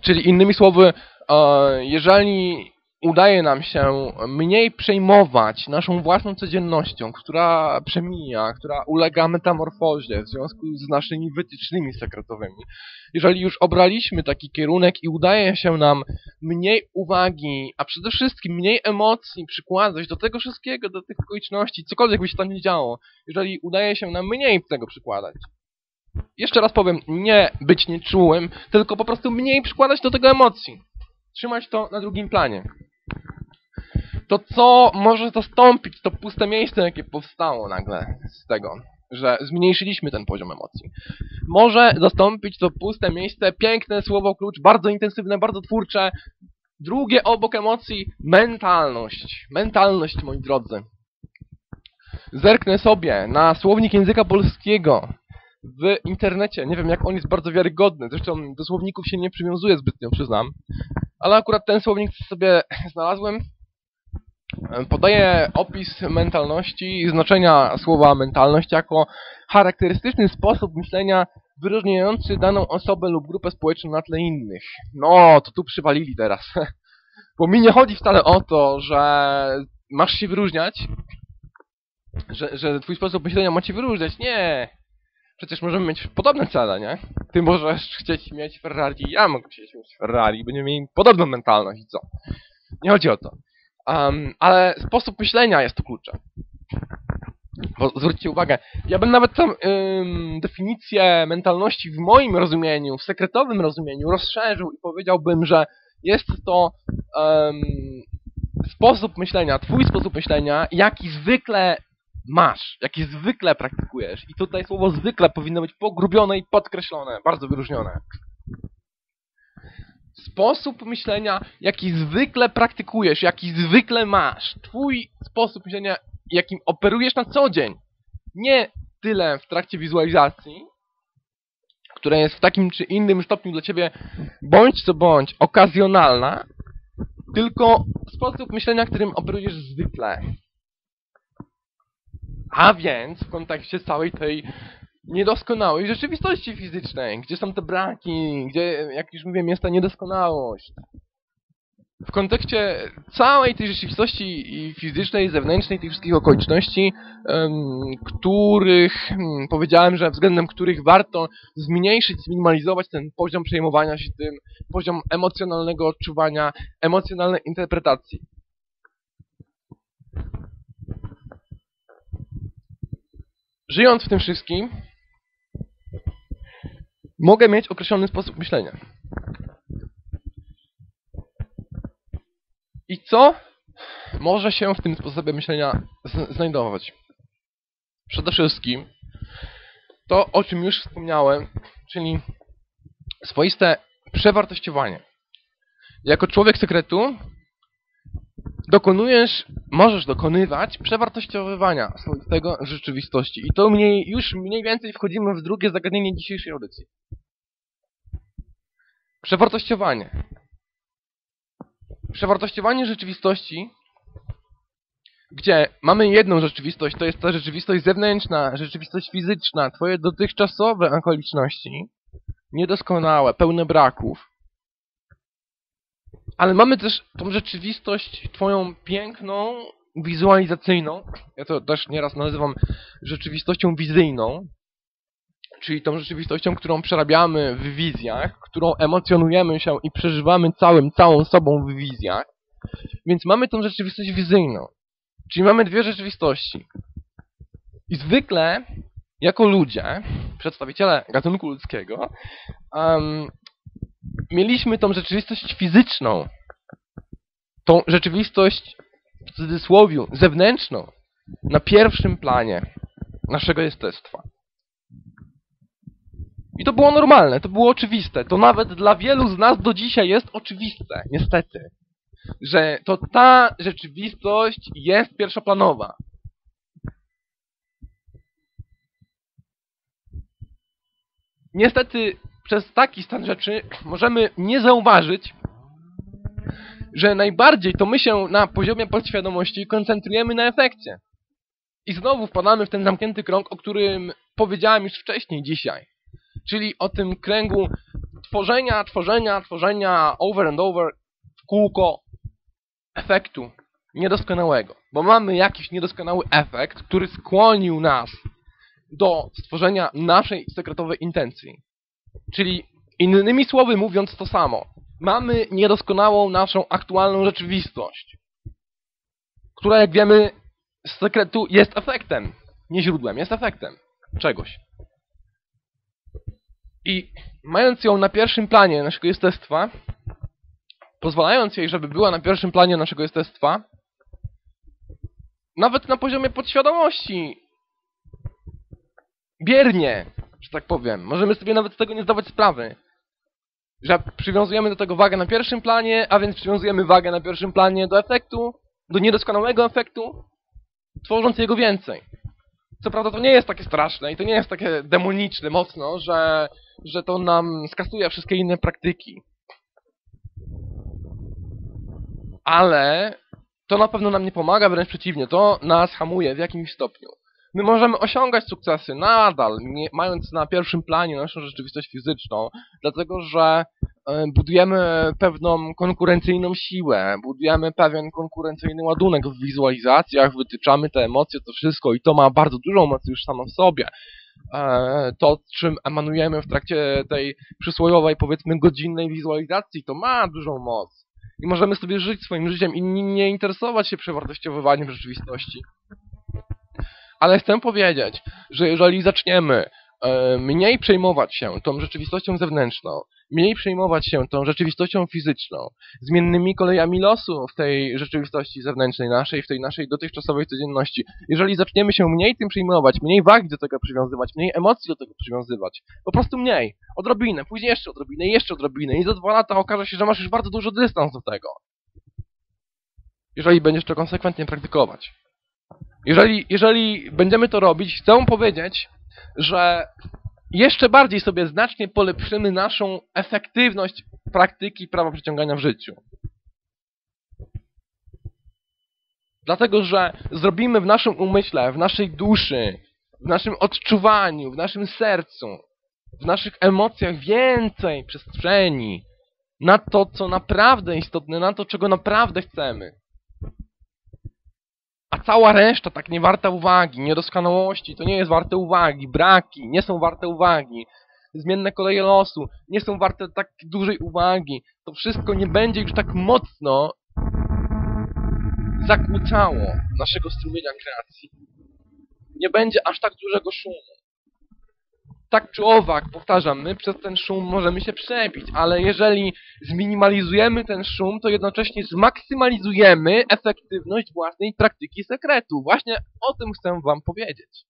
Czyli innymi słowy, e, jeżeli udaje nam się mniej przejmować naszą własną codziennością, która przemija, która ulega metamorfozie w związku z naszymi wytycznymi sekretowymi. Jeżeli już obraliśmy taki kierunek i udaje się nam mniej uwagi, a przede wszystkim mniej emocji przykładać do tego wszystkiego, do tych okoliczności, cokolwiek by się tam nie działo, jeżeli udaje się nam mniej tego przykładać, jeszcze raz powiem, nie być nieczułym, tylko po prostu mniej przykładać do tego emocji. Trzymać to na drugim planie. To co może zastąpić to puste miejsce, jakie powstało nagle z tego, że zmniejszyliśmy ten poziom emocji. Może zastąpić to puste miejsce, piękne słowo klucz, bardzo intensywne, bardzo twórcze. Drugie obok emocji, mentalność. Mentalność, moi drodzy. Zerknę sobie na słownik języka polskiego w internecie. Nie wiem, jak on jest bardzo wiarygodny. Zresztą do słowników się nie przywiązuje zbytnio, przyznam. Ale akurat ten słownik sobie [clears throat] znalazłem. Podaje opis mentalności i znaczenia słowa mentalność jako charakterystyczny sposób myślenia wyróżniający daną osobę lub grupę społeczną na tle innych. No, to tu przywalili teraz. [laughs] Bo mi nie chodzi wcale o to, że masz się wyróżniać, że, że twój sposób myślenia ma cię wyróżniać. Nie. Przecież możemy mieć podobne cele, nie? Ty możesz chcieć mieć Ferrari, ja mogę chcieć mieć Ferrari, będziemy mieli podobną mentalność i co? Nie chodzi o to. Um, ale sposób myślenia jest tu kluczem. Bo zwróćcie uwagę, ja bym nawet tam ym, definicję mentalności w moim rozumieniu, w sekretowym rozumieniu rozszerzył i powiedziałbym, że jest to ym, sposób myślenia, twój sposób myślenia, jaki zwykle masz, jaki zwykle praktykujesz. I tutaj słowo zwykle powinno być pogrubione i podkreślone, bardzo wyróżnione. Sposób myślenia, jaki zwykle praktykujesz, jaki zwykle masz. Twój sposób myślenia, jakim operujesz na co dzień. Nie tyle w trakcie wizualizacji, która jest w takim czy innym stopniu dla ciebie bądź co bądź okazjonalna, tylko sposób myślenia, którym operujesz zwykle. A więc w kontekście całej tej niedoskonałej rzeczywistości fizycznej, gdzie są te braki, gdzie, jak już mówiłem, jest ta niedoskonałość. W kontekście całej tej rzeczywistości fizycznej, zewnętrznej, tych wszystkich okoliczności, których hmm, powiedziałem, że względem których warto zmniejszyć, zminimalizować ten poziom przejmowania się tym, poziom emocjonalnego odczuwania, emocjonalnej interpretacji. Żyjąc w tym wszystkim, mogę mieć określony sposób myślenia. I co może się w tym sposobie myślenia znajdować? Przede wszystkim to, o czym już wspomniałem, czyli swoiste przewartościowanie. Jako człowiek sekretu dokonujesz, możesz dokonywać przewartościowywania swoistego rzeczywistości. I to mniej, już mniej więcej wchodzimy w drugie zagadnienie dzisiejszej audycji. Przewartościowanie. Przewartościowanie rzeczywistości, gdzie mamy jedną rzeczywistość, to jest ta rzeczywistość zewnętrzna, rzeczywistość fizyczna, twoje dotychczasowe okoliczności, niedoskonałe, pełne braków. Ale mamy też tą rzeczywistość twoją piękną, wizualizacyjną. Ja to też nieraz nazywam rzeczywistością wizyjną czyli tą rzeczywistością, którą przerabiamy w wizjach, którą emocjonujemy się i przeżywamy całym, całą sobą w wizjach. Więc mamy tą rzeczywistość wizyjną. Czyli mamy dwie rzeczywistości. I zwykle, jako ludzie, przedstawiciele gatunku ludzkiego, um, mieliśmy tą rzeczywistość fizyczną. Tą rzeczywistość, w cudzysłowie, zewnętrzną, na pierwszym planie naszego jestestwa. I to było normalne, to było oczywiste. To nawet dla wielu z nas do dzisiaj jest oczywiste, niestety. Że to ta rzeczywistość jest pierwszoplanowa. Niestety przez taki stan rzeczy [clears throat] możemy nie zauważyć, że najbardziej to my się na poziomie podświadomości koncentrujemy na efekcie. I znowu wpadamy w ten zamknięty krąg, o którym powiedziałem już wcześniej dzisiaj czyli o tym kręgu tworzenia, tworzenia, tworzenia over and over w kółko efektu niedoskonałego. Bo mamy jakiś niedoskonały efekt, który skłonił nas do stworzenia naszej sekretowej intencji. Czyli innymi słowy mówiąc to samo. Mamy niedoskonałą naszą aktualną rzeczywistość, która jak wiemy z sekretu jest efektem, nie źródłem, jest efektem czegoś. I mając ją na pierwszym planie naszego jestestwa, pozwalając jej, żeby była na pierwszym planie naszego jestestwa, nawet na poziomie podświadomości, biernie, że tak powiem, możemy sobie nawet z tego nie zdawać sprawy, że przywiązujemy do tego wagę na pierwszym planie, a więc przywiązujemy wagę na pierwszym planie do efektu, do niedoskonałego efektu, tworząc jego więcej. Co prawda to nie jest takie straszne i to nie jest takie demoniczne mocno, że że to nam skasuje wszystkie inne praktyki. Ale to na pewno nam nie pomaga, wręcz przeciwnie, to nas hamuje w jakimś stopniu. My możemy osiągać sukcesy nadal, nie, mając na pierwszym planie naszą rzeczywistość fizyczną, dlatego że e, budujemy pewną konkurencyjną siłę, budujemy pewien konkurencyjny ładunek w wizualizacjach, wytyczamy te emocje, to wszystko i to ma bardzo dużą moc już samo w sobie. E, to, czym emanujemy w trakcie tej przysłowiowej, powiedzmy, godzinnej wizualizacji, to ma dużą moc. I możemy sobie żyć swoim życiem i nie interesować się przewartościowywaniem rzeczywistości. Ale chcę powiedzieć, że jeżeli zaczniemy e, mniej przejmować się tą rzeczywistością zewnętrzną, mniej przejmować się tą rzeczywistością fizyczną, zmiennymi kolejami losu w tej rzeczywistości zewnętrznej naszej, w tej naszej dotychczasowej codzienności. Jeżeli zaczniemy się mniej tym przejmować, mniej wagi do tego przywiązywać, mniej emocji do tego przywiązywać, po prostu mniej, odrobinę, później jeszcze odrobinę, jeszcze odrobinę i za dwa lata okaże się, że masz już bardzo dużo dystans do tego. Jeżeli będziesz to konsekwentnie praktykować. Jeżeli, jeżeli będziemy to robić, chcę powiedzieć, że jeszcze bardziej sobie znacznie polepszymy naszą efektywność praktyki prawa przyciągania w życiu. Dlatego, że zrobimy w naszym umyśle, w naszej duszy, w naszym odczuwaniu, w naszym sercu, w naszych emocjach więcej przestrzeni na to, co naprawdę istotne, na to, czego naprawdę chcemy. A cała reszta tak nie warta uwagi, niedoskonałości, to nie jest warte uwagi, braki nie są warte uwagi, zmienne koleje losu nie są warte tak dużej uwagi. To wszystko nie będzie już tak mocno zakłócało naszego strumienia kreacji. Nie będzie aż tak dużego szumu tak czy owak, powtarzam, my przez ten szum możemy się przebić, ale jeżeli zminimalizujemy ten szum, to jednocześnie zmaksymalizujemy efektywność własnej praktyki sekretu. Właśnie o tym chcę wam powiedzieć.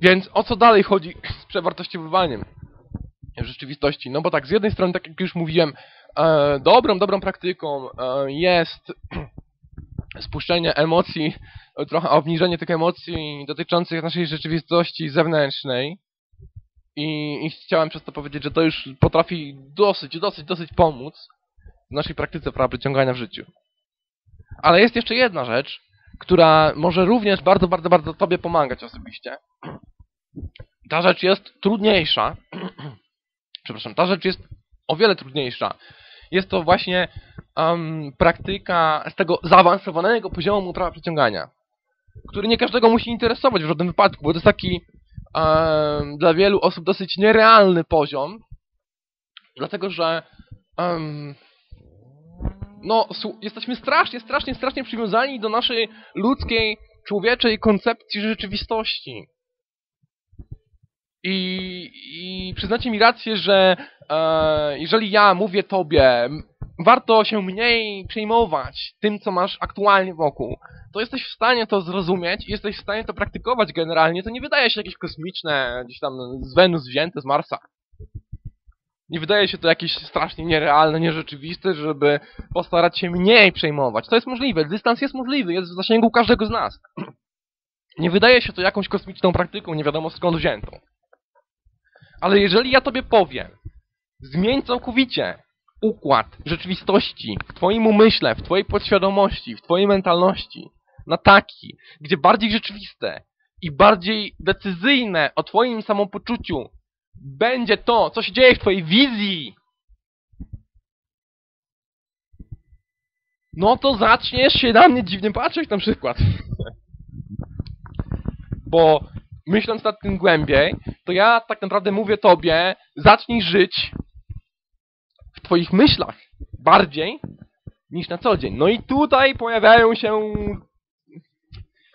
Więc o co dalej chodzi z przewartościowywaniem rzeczywistości? No bo tak, z jednej strony, tak jak już mówiłem, dobrą, dobrą praktyką e, jest [clears throat] spuszczenie emocji, trochę obniżenie tych emocji dotyczących naszej rzeczywistości zewnętrznej. I, I chciałem przez to powiedzieć, że to już potrafi dosyć, dosyć, dosyć pomóc w naszej praktyce prawa przyciągania w życiu. Ale jest jeszcze jedna rzecz, która może również bardzo, bardzo, bardzo Tobie pomagać osobiście. [clears throat] Ta rzecz jest trudniejsza. [clears throat] Przepraszam, ta rzecz jest o wiele trudniejsza jest to właśnie um, praktyka z tego zaawansowanego poziomu prawa przyciągania, który nie każdego musi interesować w żadnym wypadku, bo to jest taki um, dla wielu osób dosyć nierealny poziom, dlatego że um, no, jesteśmy strasznie, strasznie, strasznie przywiązani do naszej ludzkiej, człowieczej koncepcji rzeczywistości. I, i przyznacie mi rację, że e, jeżeli ja mówię tobie, warto się mniej przejmować tym, co masz aktualnie wokół, to jesteś w stanie to zrozumieć i jesteś w stanie to praktykować generalnie. To nie wydaje się jakieś kosmiczne, gdzieś tam z Wenus wzięte, z Marsa. Nie wydaje się to jakieś strasznie nierealne, nierzeczywiste, żeby postarać się mniej przejmować. To jest możliwe, dystans jest możliwy, jest w zasięgu każdego z nas. Nie wydaje się to jakąś kosmiczną praktyką, nie wiadomo skąd wziętą. Ale jeżeli ja tobie powiem, zmień całkowicie układ rzeczywistości w twoim umyśle, w twojej podświadomości, w twojej mentalności na taki, gdzie bardziej rzeczywiste i bardziej decyzyjne o twoim samopoczuciu będzie to, co się dzieje w twojej wizji, no to zaczniesz się na mnie dziwnie patrzeć na przykład. [laughs] Bo myśląc nad tym głębiej, to ja tak naprawdę mówię tobie, zacznij żyć w twoich myślach bardziej niż na co dzień. No i tutaj pojawiają się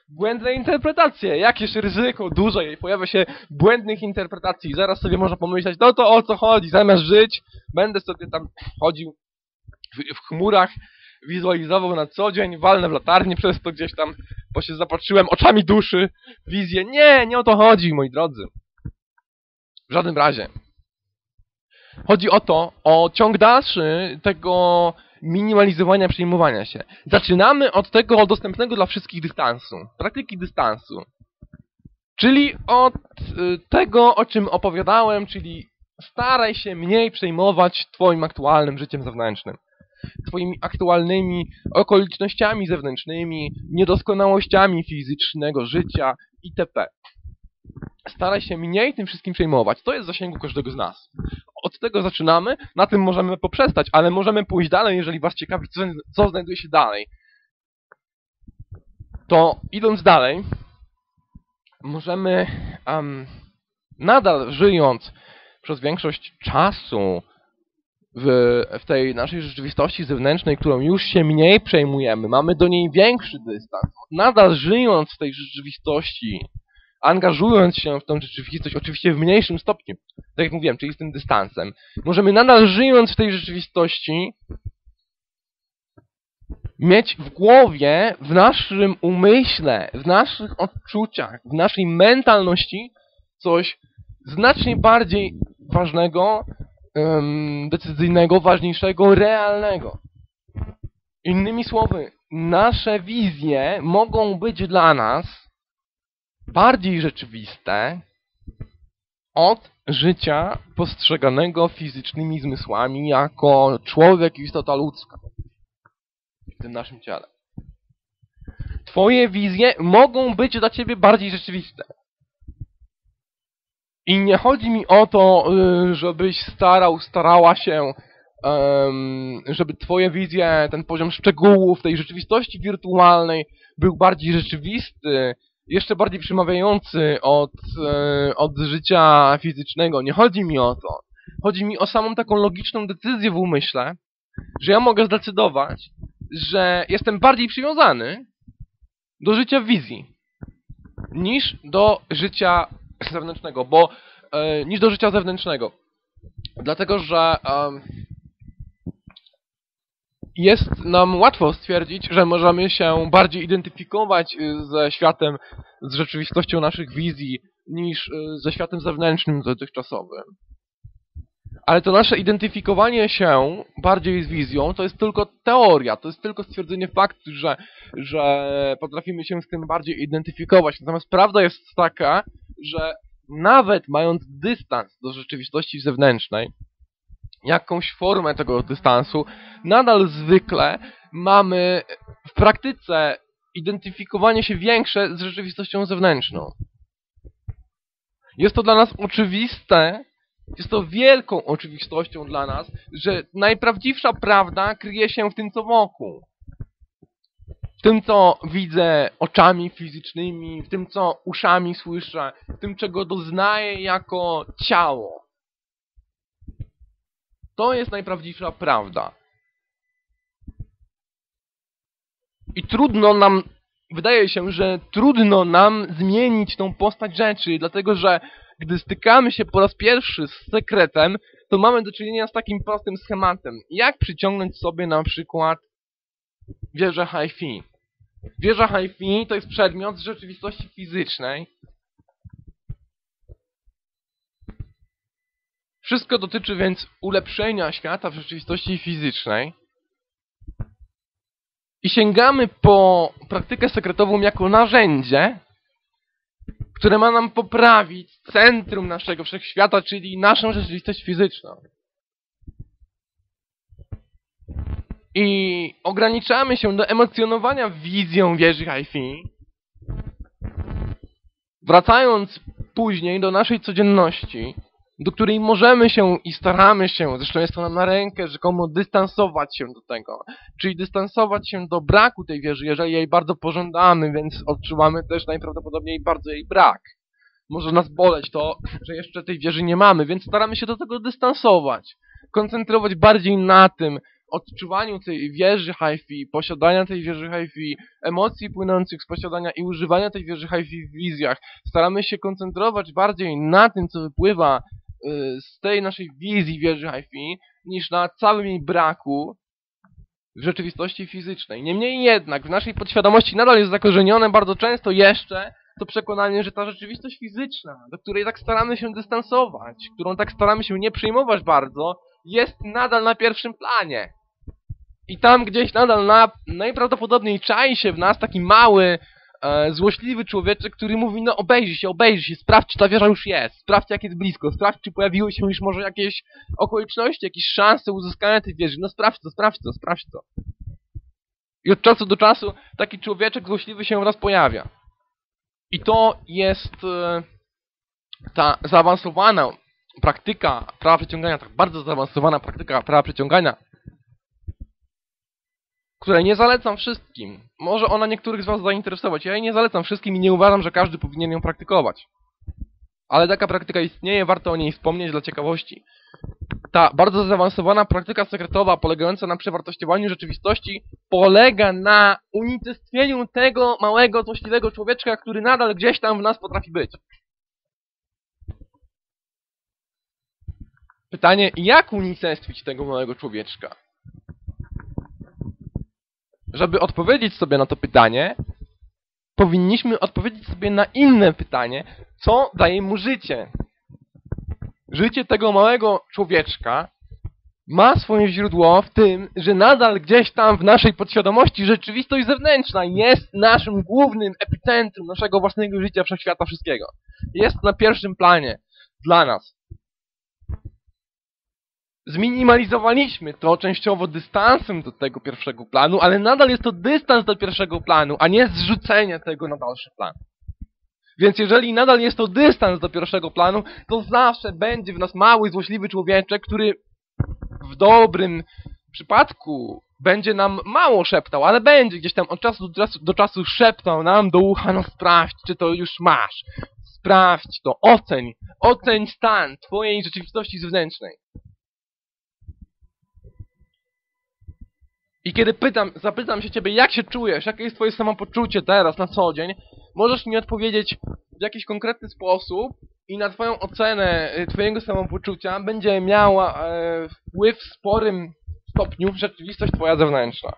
błędne interpretacje. Jakież ryzyko duże pojawia się błędnych interpretacji. Zaraz sobie można pomyśleć, no to o co chodzi, zamiast żyć, będę sobie tam chodził w, w chmurach, wizualizował na co dzień, walnę w latarnię przez to gdzieś tam, bo się zapatrzyłem oczami duszy, wizję. Nie, nie o to chodzi, moi drodzy. W żadnym razie. Chodzi o to, o ciąg dalszy tego minimalizowania przejmowania się. Zaczynamy od tego dostępnego dla wszystkich dystansu, praktyki dystansu. Czyli od y, tego, o czym opowiadałem, czyli staraj się mniej przejmować twoim aktualnym życiem zewnętrznym. Twoimi aktualnymi okolicznościami zewnętrznymi, niedoskonałościami fizycznego życia itp. Staraj się mniej tym wszystkim przejmować. To jest w zasięgu każdego z nas. Od tego zaczynamy, na tym możemy poprzestać, ale możemy pójść dalej, jeżeli Was ciekawi, co, co znajduje się dalej. To idąc dalej, możemy um, nadal żyjąc przez większość czasu w, w tej naszej rzeczywistości zewnętrznej, którą już się mniej przejmujemy, mamy do niej większy dystans, nadal żyjąc w tej rzeczywistości, angażując się w tą rzeczywistość, oczywiście w mniejszym stopniu, tak jak mówiłem, czyli z tym dystansem, możemy nadal żyjąc w tej rzeczywistości mieć w głowie, w naszym umyśle, w naszych odczuciach, w naszej mentalności coś znacznie bardziej ważnego, decyzyjnego, ważniejszego, realnego. Innymi słowy, nasze wizje mogą być dla nas bardziej rzeczywiste od życia postrzeganego fizycznymi zmysłami jako człowiek, istota ludzka w tym naszym ciele. Twoje wizje mogą być dla ciebie bardziej rzeczywiste. I nie chodzi mi o to, y, żebyś starał, starała się, żeby twoje wizje, ten poziom szczegółów tej rzeczywistości wirtualnej był bardziej rzeczywisty, jeszcze bardziej przemawiający od, e, od życia fizycznego. Nie chodzi mi o to. Chodzi mi o samą taką logiczną decyzję w umyśle, że ja mogę zdecydować, że jestem bardziej przywiązany do życia wizji niż do życia zewnętrznego, bo e, niż do życia zewnętrznego. Dlatego, że jest nam łatwo stwierdzić, że możemy się bardziej identyfikować y, ze światem, z rzeczywistością naszych wizji, niż y, ze światem zewnętrznym dotychczasowym. Ale to nasze identyfikowanie się bardziej z wizją to jest tylko teoria, to jest tylko stwierdzenie faktu, że, że potrafimy się z tym bardziej identyfikować. Natomiast prawda jest taka, że nawet mając dystans do rzeczywistości zewnętrznej, jakąś formę tego dystansu, nadal zwykle mamy w praktyce identyfikowanie się większe z rzeczywistością zewnętrzną. Jest to dla nas oczywiste, jest to wielką oczywistością dla nas, że najprawdziwsza prawda kryje się w tym, co wokół. W tym, co widzę oczami fizycznymi, w tym, co uszami słyszę, w tym, czego doznaję jako ciało. To jest najprawdziwsza prawda. I trudno nam, wydaje się, że trudno nam zmienić tą postać rzeczy, dlatego że gdy stykamy się po raz pierwszy z sekretem, to mamy do czynienia z takim prostym schematem. Jak przyciągnąć sobie na przykład wieżę hi-fi? Wieża hi-fi to jest przedmiot z rzeczywistości fizycznej, Wszystko dotyczy więc ulepszenia świata w rzeczywistości fizycznej. I sięgamy po praktykę sekretową jako narzędzie, które ma nam poprawić centrum naszego wszechświata, czyli naszą rzeczywistość fizyczną. I ograniczamy się do emocjonowania wizją wieży hi-fi, wracając później do naszej codzienności, do której możemy się i staramy się, zresztą jest to nam na rękę, rzekomo dystansować się do tego. Czyli dystansować się do braku tej wieży, jeżeli jej bardzo pożądamy, więc odczuwamy też najprawdopodobniej bardzo jej brak. Może nas boleć to, że jeszcze tej wieży nie mamy, więc staramy się do tego dystansować. Koncentrować bardziej na tym, odczuwaniu tej wieży hi-fi, posiadania tej wieży hi-fi, emocji płynących z posiadania i używania tej wieży hi-fi w wizjach. Staramy się koncentrować bardziej na tym, co wypływa z tej naszej wizji wieży hi-fi niż na całym jej braku w rzeczywistości fizycznej. Niemniej jednak w naszej podświadomości nadal jest zakorzenione bardzo często jeszcze to przekonanie, że ta rzeczywistość fizyczna, do której tak staramy się dystansować, którą tak staramy się nie przyjmować bardzo, jest nadal na pierwszym planie. I tam gdzieś nadal na, najprawdopodobniej czai się w nas taki mały, e, złośliwy człowieczek, który mówi, no obejrzyj się, obejrzyj się, sprawdź, czy ta wieża już jest, sprawdź, jak jest blisko, sprawdź, czy pojawiły się już może jakieś okoliczności, jakieś szanse uzyskania tej wieży, no sprawdź to, sprawdź to, sprawdź to. I od czasu do czasu taki człowieczek złośliwy się raz pojawia. I to jest e, ta zaawansowana praktyka prawa przyciągania, tak bardzo zaawansowana praktyka prawa przyciągania, której nie zalecam wszystkim. Może ona niektórych z Was zainteresować. Ja jej nie zalecam wszystkim i nie uważam, że każdy powinien ją praktykować. ale taka praktyka istnieje, warto o niej wspomnieć dla ciekawości. Ta bardzo zaawansowana praktyka sekretowa polegająca na przewartościowaniu rzeczywistości polega na unicestwieniu tego małego, złośliwego człowieczka, który nadal gdzieś tam w nas potrafi być. Pytanie, jak unicestwić tego małego człowieczka? Żeby odpowiedzieć sobie na to pytanie, powinniśmy odpowiedzieć sobie na inne pytanie, co daje mu życie. Życie tego małego człowieczka ma swoje źródło w tym, że nadal gdzieś tam w naszej podświadomości rzeczywistość zewnętrzna jest naszym głównym epicentrum naszego własnego życia, wszechświata, wszystkiego. Jest na pierwszym planie dla nas. Zminimalizowaliśmy to częściowo dystansem do tego pierwszego planu, ale nadal jest to dystans do pierwszego planu, a nie zrzucenie tego na dalszy plan. Więc jeżeli nadal jest to dystans do pierwszego planu, to zawsze będzie w nas mały, złośliwy człowieczek, który w dobrym przypadku będzie nam mało szeptał, ale będzie gdzieś tam od czasu do czasu, do czasu szeptał nam do ucha, no sprawdź, czy to już masz. Sprawdź to, oceń, oceń stan twojej rzeczywistości zewnętrznej. I kiedy pytam, zapytam się ciebie, jak się czujesz, jakie jest twoje samopoczucie teraz, na co dzień, możesz mi odpowiedzieć w jakiś konkretny sposób i na twoją ocenę y, twojego samopoczucia będzie miała e, wpływ w sporym stopniu w rzeczywistość twoja zewnętrzna.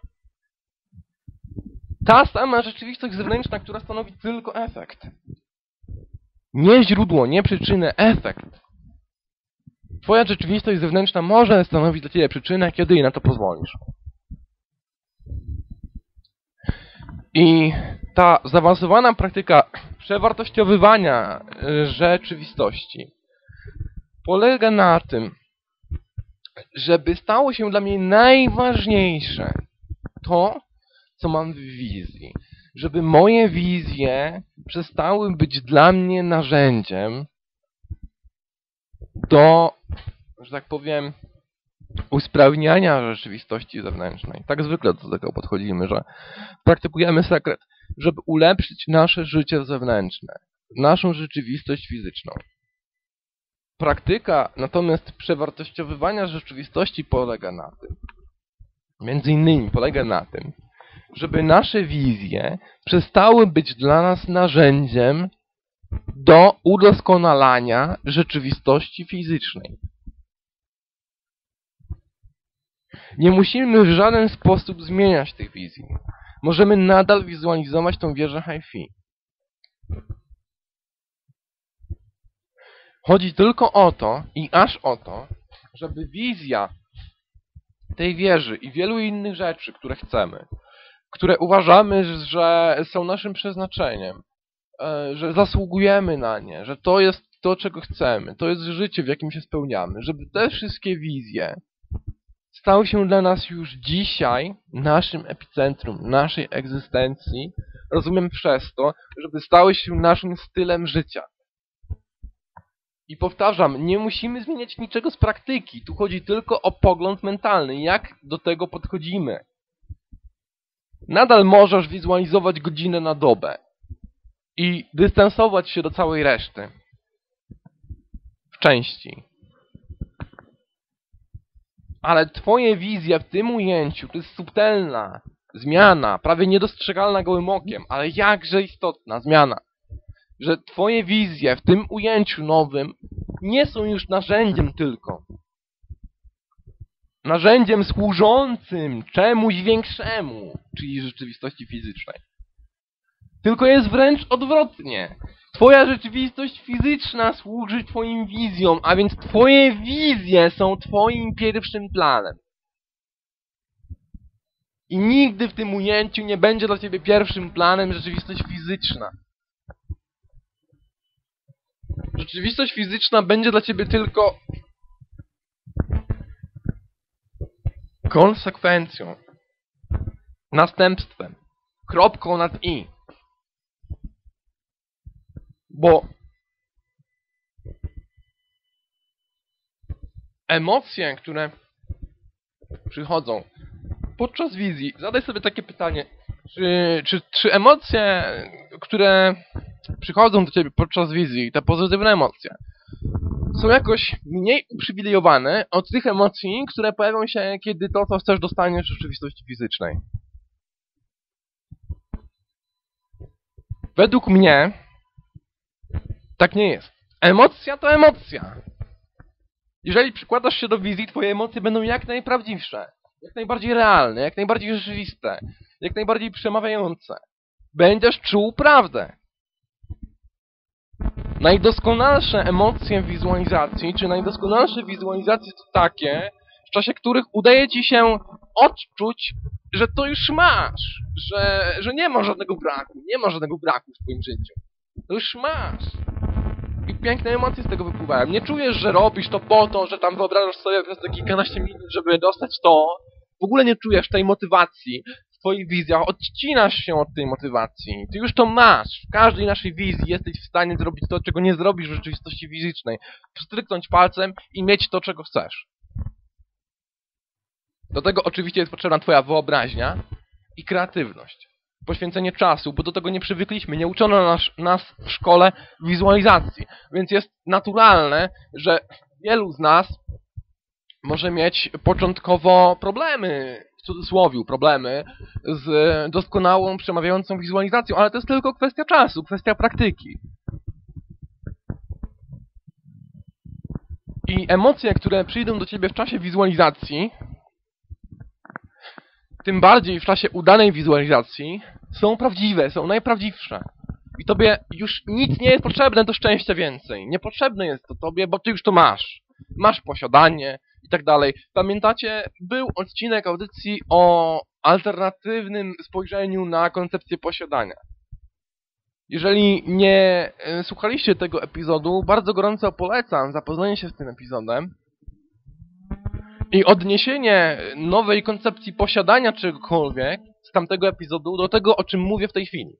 Ta sama rzeczywistość zewnętrzna, która stanowi tylko efekt. Nie źródło, nie przyczynę, efekt. Twoja rzeczywistość zewnętrzna może stanowić dla ciebie przyczynę, kiedy na to pozwolisz. I ta zaawansowana praktyka przewartościowywania y, rzeczywistości polega na tym, żeby stało się dla mnie najważniejsze to, co mam w wizji. Żeby moje wizje przestały być dla mnie narzędziem do, że tak powiem, usprawniania rzeczywistości zewnętrznej. Tak zwykle do tego podchodzimy, że praktykujemy sekret, żeby ulepszyć nasze życie zewnętrzne, naszą rzeczywistość fizyczną. Praktyka natomiast przewartościowywania rzeczywistości polega na tym, między innymi polega na tym, żeby nasze wizje przestały być dla nas narzędziem do udoskonalania rzeczywistości fizycznej. Nie musimy w żaden sposób zmieniać tych wizji. Możemy nadal wizualizować tą wieżę hi-fi. Chodzi tylko o to i aż o to, żeby wizja tej wieży i wielu innych rzeczy, które chcemy, które uważamy, że są naszym przeznaczeniem, e, że zasługujemy na nie, że to jest to, czego chcemy, to jest życie, w jakim się spełniamy, żeby te wszystkie wizje stał się dla nas już dzisiaj naszym epicentrum, naszej egzystencji. Rozumiem przez to, żeby stały się naszym stylem życia. I powtarzam, nie musimy zmieniać niczego z praktyki. Tu chodzi tylko o pogląd mentalny, jak do tego podchodzimy. Nadal możesz wizualizować godzinę na dobę i dystansować się do całej reszty. W części ale twoje wizja w tym ujęciu to jest subtelna zmiana, prawie niedostrzegalna gołym okiem, ale jakże istotna zmiana. Że twoje wizje w tym ujęciu nowym nie są już narzędziem tylko. Narzędziem służącym czemuś większemu, czyli rzeczywistości fizycznej. Tylko jest wręcz odwrotnie. Twoja rzeczywistość fizyczna służy Twoim wizjom, a więc Twoje wizje są Twoim pierwszym planem. I nigdy w tym ujęciu nie będzie dla Ciebie pierwszym planem rzeczywistość fizyczna. Rzeczywistość fizyczna będzie dla Ciebie tylko konsekwencją, następstwem, kropką nad i. Bo emocje, które przychodzą podczas wizji, zadaj sobie takie pytanie, czy, czy, czy emocje, które przychodzą do ciebie podczas wizji, te pozytywne emocje, są jakoś mniej uprzywilejowane od tych emocji, które pojawią się, kiedy to, co chcesz, dostaniesz w rzeczywistości fizycznej. Według mnie tak nie jest. Emocja to emocja. Jeżeli przykładasz się do wizji, twoje emocje będą jak najprawdziwsze, jak najbardziej realne, jak najbardziej rzeczywiste, jak najbardziej przemawiające. Będziesz czuł prawdę. Najdoskonalsze emocje wizualizacji, czy najdoskonalsze wizualizacje to takie, w czasie których udaje ci się odczuć, że to już masz, że, że nie ma żadnego braku, nie ma żadnego braku w twoim życiu. To już masz. I piękne emocje z tego wypływają. Nie czujesz, że robisz to po to, że tam wyobrażasz sobie przez te kilkanaście minut, żeby dostać to. W ogóle nie czujesz tej motywacji w twoich wizjach. Odcinasz się od tej motywacji. Ty już to masz. W każdej naszej wizji jesteś w stanie zrobić to, czego nie zrobisz w rzeczywistości fizycznej. Stryknąć palcem i mieć to, czego chcesz. Do tego oczywiście jest potrzebna twoja wyobraźnia i kreatywność. Poświęcenie czasu, bo do tego nie przywykliśmy. Nie uczono nas, nas w szkole wizualizacji. Więc jest naturalne, że wielu z nas może mieć początkowo problemy, w cudzysłowie problemy z doskonałą, przemawiającą wizualizacją, ale to jest tylko kwestia czasu, kwestia praktyki. I emocje, które przyjdą do ciebie w czasie wizualizacji, tym bardziej w czasie udanej wizualizacji, są prawdziwe, są najprawdziwsze. I tobie już nic nie jest potrzebne do szczęścia więcej. Niepotrzebne jest to tobie, bo ty już to masz. Masz posiadanie i tak dalej. Pamiętacie, był odcinek audycji o alternatywnym spojrzeniu na koncepcję posiadania. Jeżeli nie e, słuchaliście tego epizodu, bardzo gorąco polecam zapoznanie się z tym epizodem i odniesienie nowej koncepcji posiadania czegokolwiek z tamtego epizodu do tego, o czym mówię w tej chwili.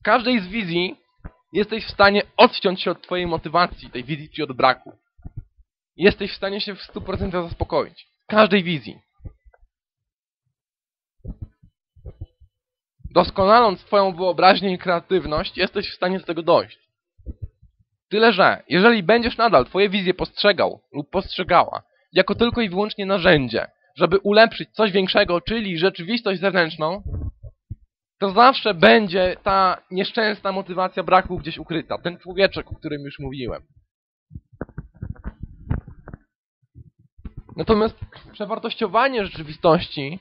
W każdej z wizji jesteś w stanie odciąć się od twojej motywacji, tej wizji czy od braku. Jesteś w stanie się w 100% zaspokoić. W każdej wizji. Doskonaląc twoją wyobraźnię i kreatywność, jesteś w stanie do tego dojść. Tyle, że jeżeli będziesz nadal twoje wizje postrzegał lub postrzegała jako tylko i wyłącznie narzędzie, żeby ulepszyć coś większego, czyli rzeczywistość zewnętrzną, to zawsze będzie ta nieszczęsna motywacja braku gdzieś ukryta. Ten człowieczek, o którym już mówiłem. Natomiast przewartościowanie rzeczywistości,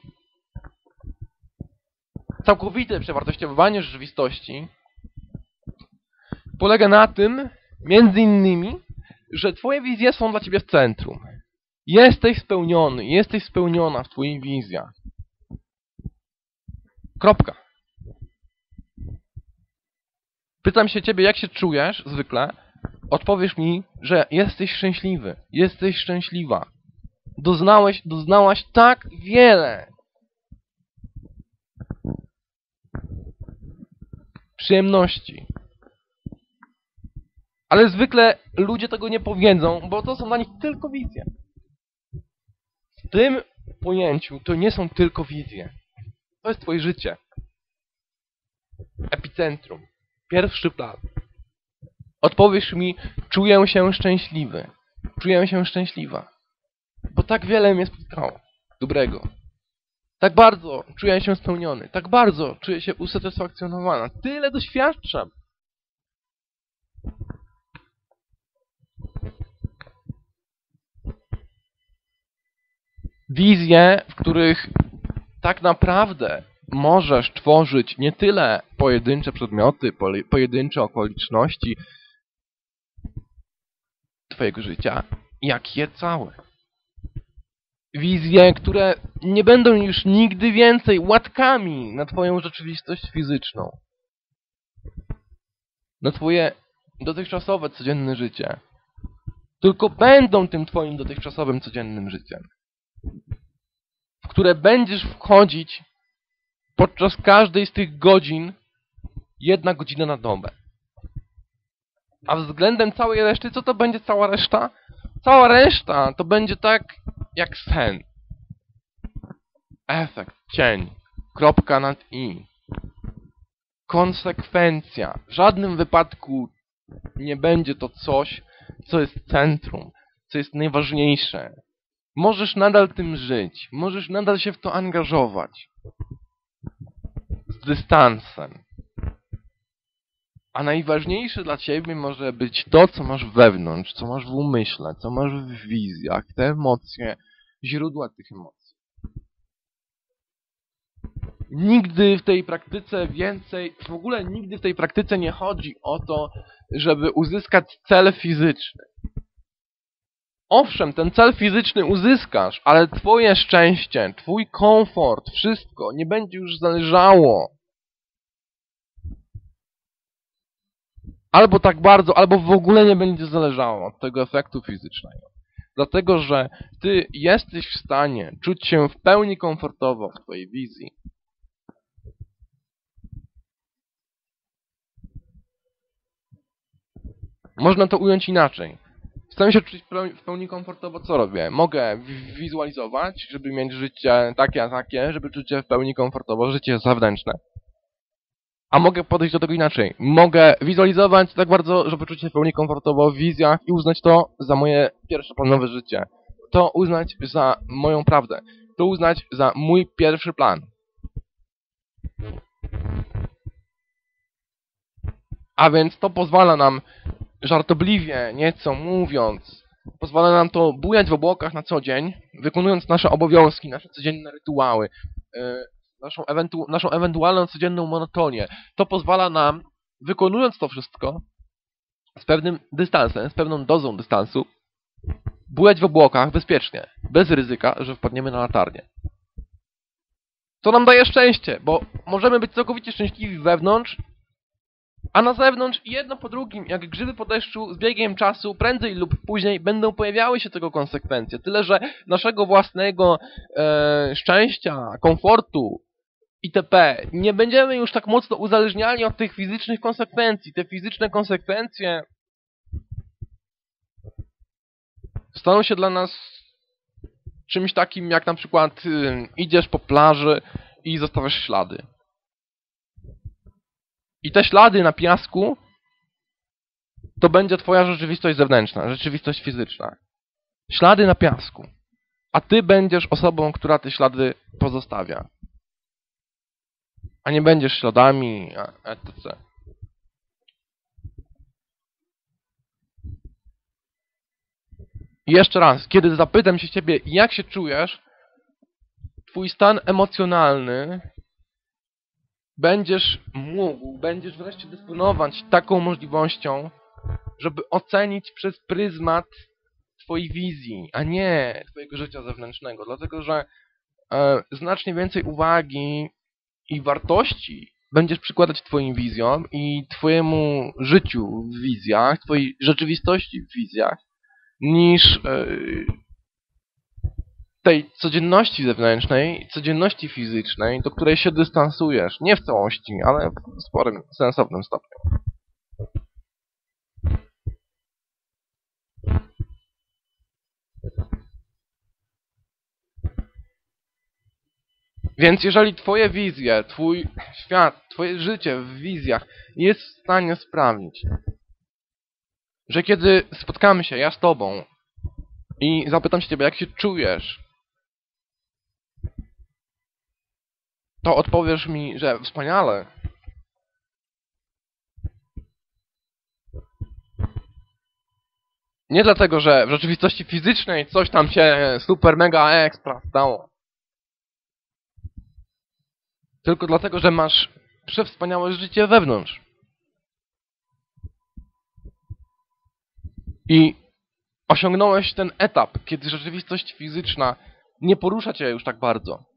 całkowite przewartościowanie rzeczywistości polega na tym, między innymi, że twoje wizje są dla ciebie w centrum. Jesteś spełniony, jesteś spełniona w twoich wizjach. Kropka. Pytam się ciebie, jak się czujesz zwykle. Odpowiesz mi, że jesteś szczęśliwy, jesteś szczęśliwa. Doznałeś, doznałaś tak wiele. Przyjemności. Ale zwykle ludzie tego nie powiedzą, bo to są dla nich tylko wizje w tym pojęciu to nie są tylko wizje. To jest twoje życie. Epicentrum. Pierwszy plan. Odpowiesz mi, czuję się szczęśliwy. Czuję się szczęśliwa. Bo tak wiele mnie spotkało. Dobrego. Tak bardzo czuję się spełniony. Tak bardzo czuję się usatysfakcjonowana. Tyle doświadczam. Wizje, w których tak naprawdę możesz tworzyć nie tyle pojedyncze przedmioty, pojedyncze okoliczności twojego życia, jak je całe. Wizje, które nie będą już nigdy więcej łatkami na twoją rzeczywistość fizyczną. Na twoje dotychczasowe, codzienne życie. Tylko będą tym twoim dotychczasowym, codziennym życiem w które będziesz wchodzić podczas każdej z tych godzin jedna godzina na dobę. A względem całej reszty, co to będzie cała reszta? Cała reszta to będzie tak jak sen. Efekt, cień, kropka nad i. konsekwencja. W żadnym wypadku nie będzie to coś, co jest centrum, co jest najważniejsze. Możesz nadal tym żyć, możesz nadal się w to angażować. Z dystansem. A najważniejsze dla ciebie może być to, co masz wewnątrz, co masz w umyśle, co masz w wizjach, te emocje, źródła tych emocji. Nigdy w tej praktyce więcej, w ogóle nigdy w tej praktyce nie chodzi o to, żeby uzyskać cel fizyczny. Owszem, ten cel fizyczny uzyskasz, ale twoje szczęście, twój komfort, wszystko nie będzie już zależało albo tak bardzo, albo w ogóle nie będzie zależało od tego efektu fizycznego. Dlatego, że ty jesteś w stanie czuć się w pełni komfortowo w twojej wizji. Można to ująć inaczej. Chcę się czuć w pełni komfortowo, co robię? Mogę wizualizować, żeby mieć życie takie, a takie, żeby czuć się w pełni komfortowo, życie zewnętrzne. A mogę podejść do tego inaczej. Mogę wizualizować tak bardzo, żeby czuć się w pełni komfortowo w wizjach i uznać to za moje pierwszoplanowe życie. To uznać za moją prawdę. To uznać za mój pierwszy plan. A więc to pozwala nam żartobliwie, nieco mówiąc, pozwala nam to bujać w obłokach na co dzień, wykonując nasze obowiązki, nasze codzienne rytuały, yy, naszą, ewentu naszą ewentualną codzienną monotonię. To pozwala nam, wykonując to wszystko, z pewnym dystansem, z pewną dozą dystansu, bujać w obłokach bezpiecznie, bez ryzyka, że wpadniemy na latarnię. To nam daje szczęście, bo możemy być całkowicie szczęśliwi wewnątrz, a na zewnątrz jedno po drugim, jak grzyby po deszczu, z biegiem czasu, prędzej lub później będą pojawiały się tego konsekwencje. Tyle, że naszego własnego e, szczęścia, komfortu, itp. Nie będziemy już tak mocno uzależniani od tych fizycznych konsekwencji. Te fizyczne konsekwencje staną się dla nas czymś takim, jak na przykład y, idziesz po plaży i zostawiasz ślady. I te ślady na piasku to będzie twoja rzeczywistość zewnętrzna, rzeczywistość fizyczna. Ślady na piasku. A ty będziesz osobą, która te ślady pozostawia a nie będziesz śladami, etc. I jeszcze raz, kiedy zapytam się ciebie, jak się czujesz, twój stan emocjonalny będziesz mógł, będziesz wreszcie dysponować taką możliwością, żeby ocenić przez pryzmat twojej wizji, a nie twojego życia zewnętrznego. Dlatego, że e, znacznie więcej uwagi i wartości będziesz przykładać twoim wizjom i twojemu życiu w wizjach, twojej rzeczywistości w wizjach, niż yy, tej codzienności zewnętrznej, codzienności fizycznej, do której się dystansujesz. Nie w całości, ale w sporym, sensownym stopniu. Więc jeżeli twoje wizje, twój świat, twoje życie w wizjach jest w stanie sprawić, że kiedy spotkamy się, ja z tobą i zapytam się ciebie, jak się czujesz, to odpowiesz mi, że wspaniale. Nie dlatego, że w rzeczywistości fizycznej coś tam się super mega ekstra stało. Tylko dlatego, że masz przewspaniałe życie wewnątrz. I osiągnąłeś ten etap, kiedy rzeczywistość fizyczna nie porusza cię już tak bardzo.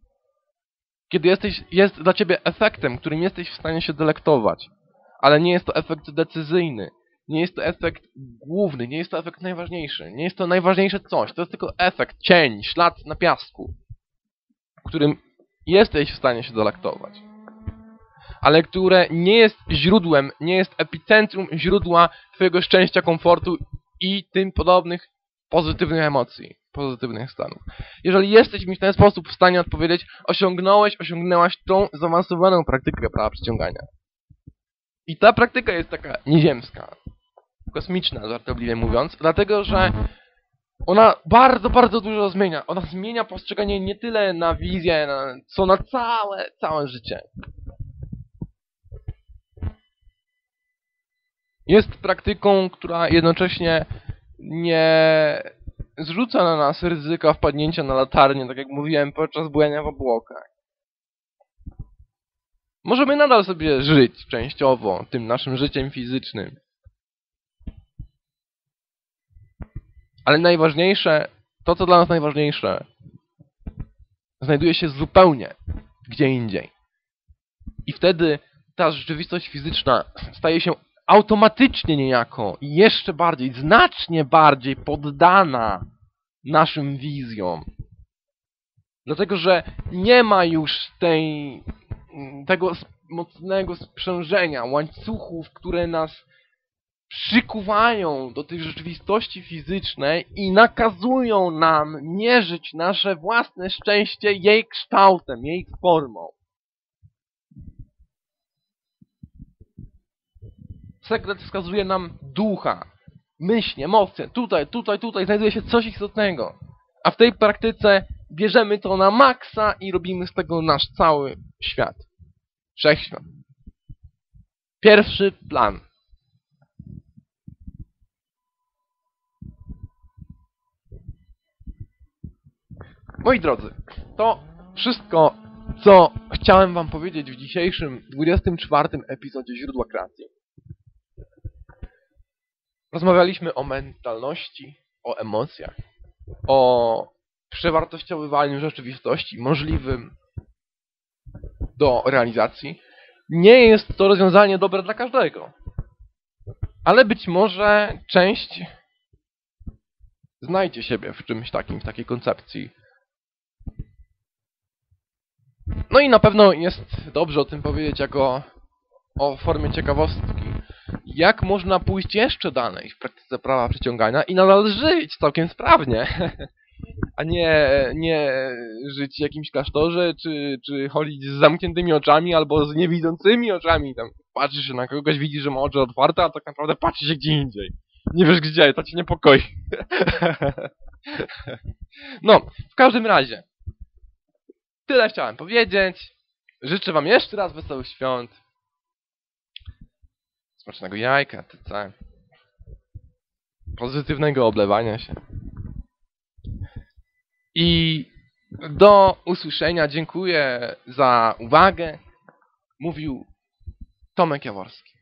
Kiedy jesteś, jest dla ciebie efektem, którym jesteś w stanie się delektować. Ale nie jest to efekt decyzyjny. Nie jest to efekt główny, nie jest to efekt najważniejszy. Nie jest to najważniejsze coś. To jest tylko efekt, cień, ślad na piasku, którym jesteś w stanie się delektować. Ale które nie jest źródłem, nie jest epicentrum źródła twojego szczęścia, komfortu i tym podobnych pozytywnych emocji, pozytywnych stanów. Jeżeli jesteś mi w ten sposób w stanie odpowiedzieć, osiągnąłeś, osiągnęłaś tą zaawansowaną praktykę prawa przyciągania. I ta praktyka jest taka nieziemska, kosmiczna, żartobliwie mówiąc, dlatego że ona bardzo, bardzo dużo zmienia. Ona zmienia postrzeganie nie tyle na wizję, na, co na całe, całe życie. Jest praktyką, która jednocześnie nie zrzuca na nas ryzyka wpadnięcia na latarnię, tak jak mówiłem, podczas bujania w obłokach. Możemy nadal sobie żyć częściowo tym naszym życiem fizycznym. Ale najważniejsze, to co dla nas najważniejsze, znajduje się zupełnie gdzie indziej. I wtedy ta rzeczywistość fizyczna staje się automatycznie niejako i jeszcze bardziej, znacznie bardziej poddana naszym wizjom. Dlatego, że nie ma już tej, tego mocnego sprzężenia, łańcuchów, które nas przykuwają do tej rzeczywistości fizycznej i nakazują nam mierzyć nasze własne szczęście jej kształtem, jej formą. Sekret wskazuje nam ducha, myśl, emocje. Tutaj, tutaj, tutaj znajduje się coś istotnego. A w tej praktyce bierzemy to na maksa i robimy z tego nasz cały świat. Wszechświat. Pierwszy plan. Moi drodzy, to wszystko, co chciałem wam powiedzieć w dzisiejszym 24 epizodzie Źródła Kreacji. Rozmawialiśmy o mentalności, o emocjach, o przewartościowywaniu rzeczywistości możliwym do realizacji. Nie jest to rozwiązanie dobre dla każdego. Ale być może część znajdzie siebie w czymś takim, w takiej koncepcji. No i na pewno jest dobrze o tym powiedzieć jako o formie ciekawostki. Jak można pójść jeszcze dalej w praktyce prawa przyciągania i nadal żyć całkiem sprawnie, [laughs] a nie, nie żyć w jakimś klasztorze, czy, czy chodzić z zamkniętymi oczami albo z niewidzącymi oczami. Tam patrzysz się na kogoś, widzisz, że ma oczy otwarte, a tak naprawdę patrzy się gdzie indziej. Nie wiesz gdzie, to cię niepokoi. [laughs] no, w każdym razie. Tyle chciałem powiedzieć. Życzę wam jeszcze raz wesołych świąt. Smacznego jajka, tyca. Pozytywnego oblewania się. I do usłyszenia. Dziękuję za uwagę. Mówił Tomek Jaworski.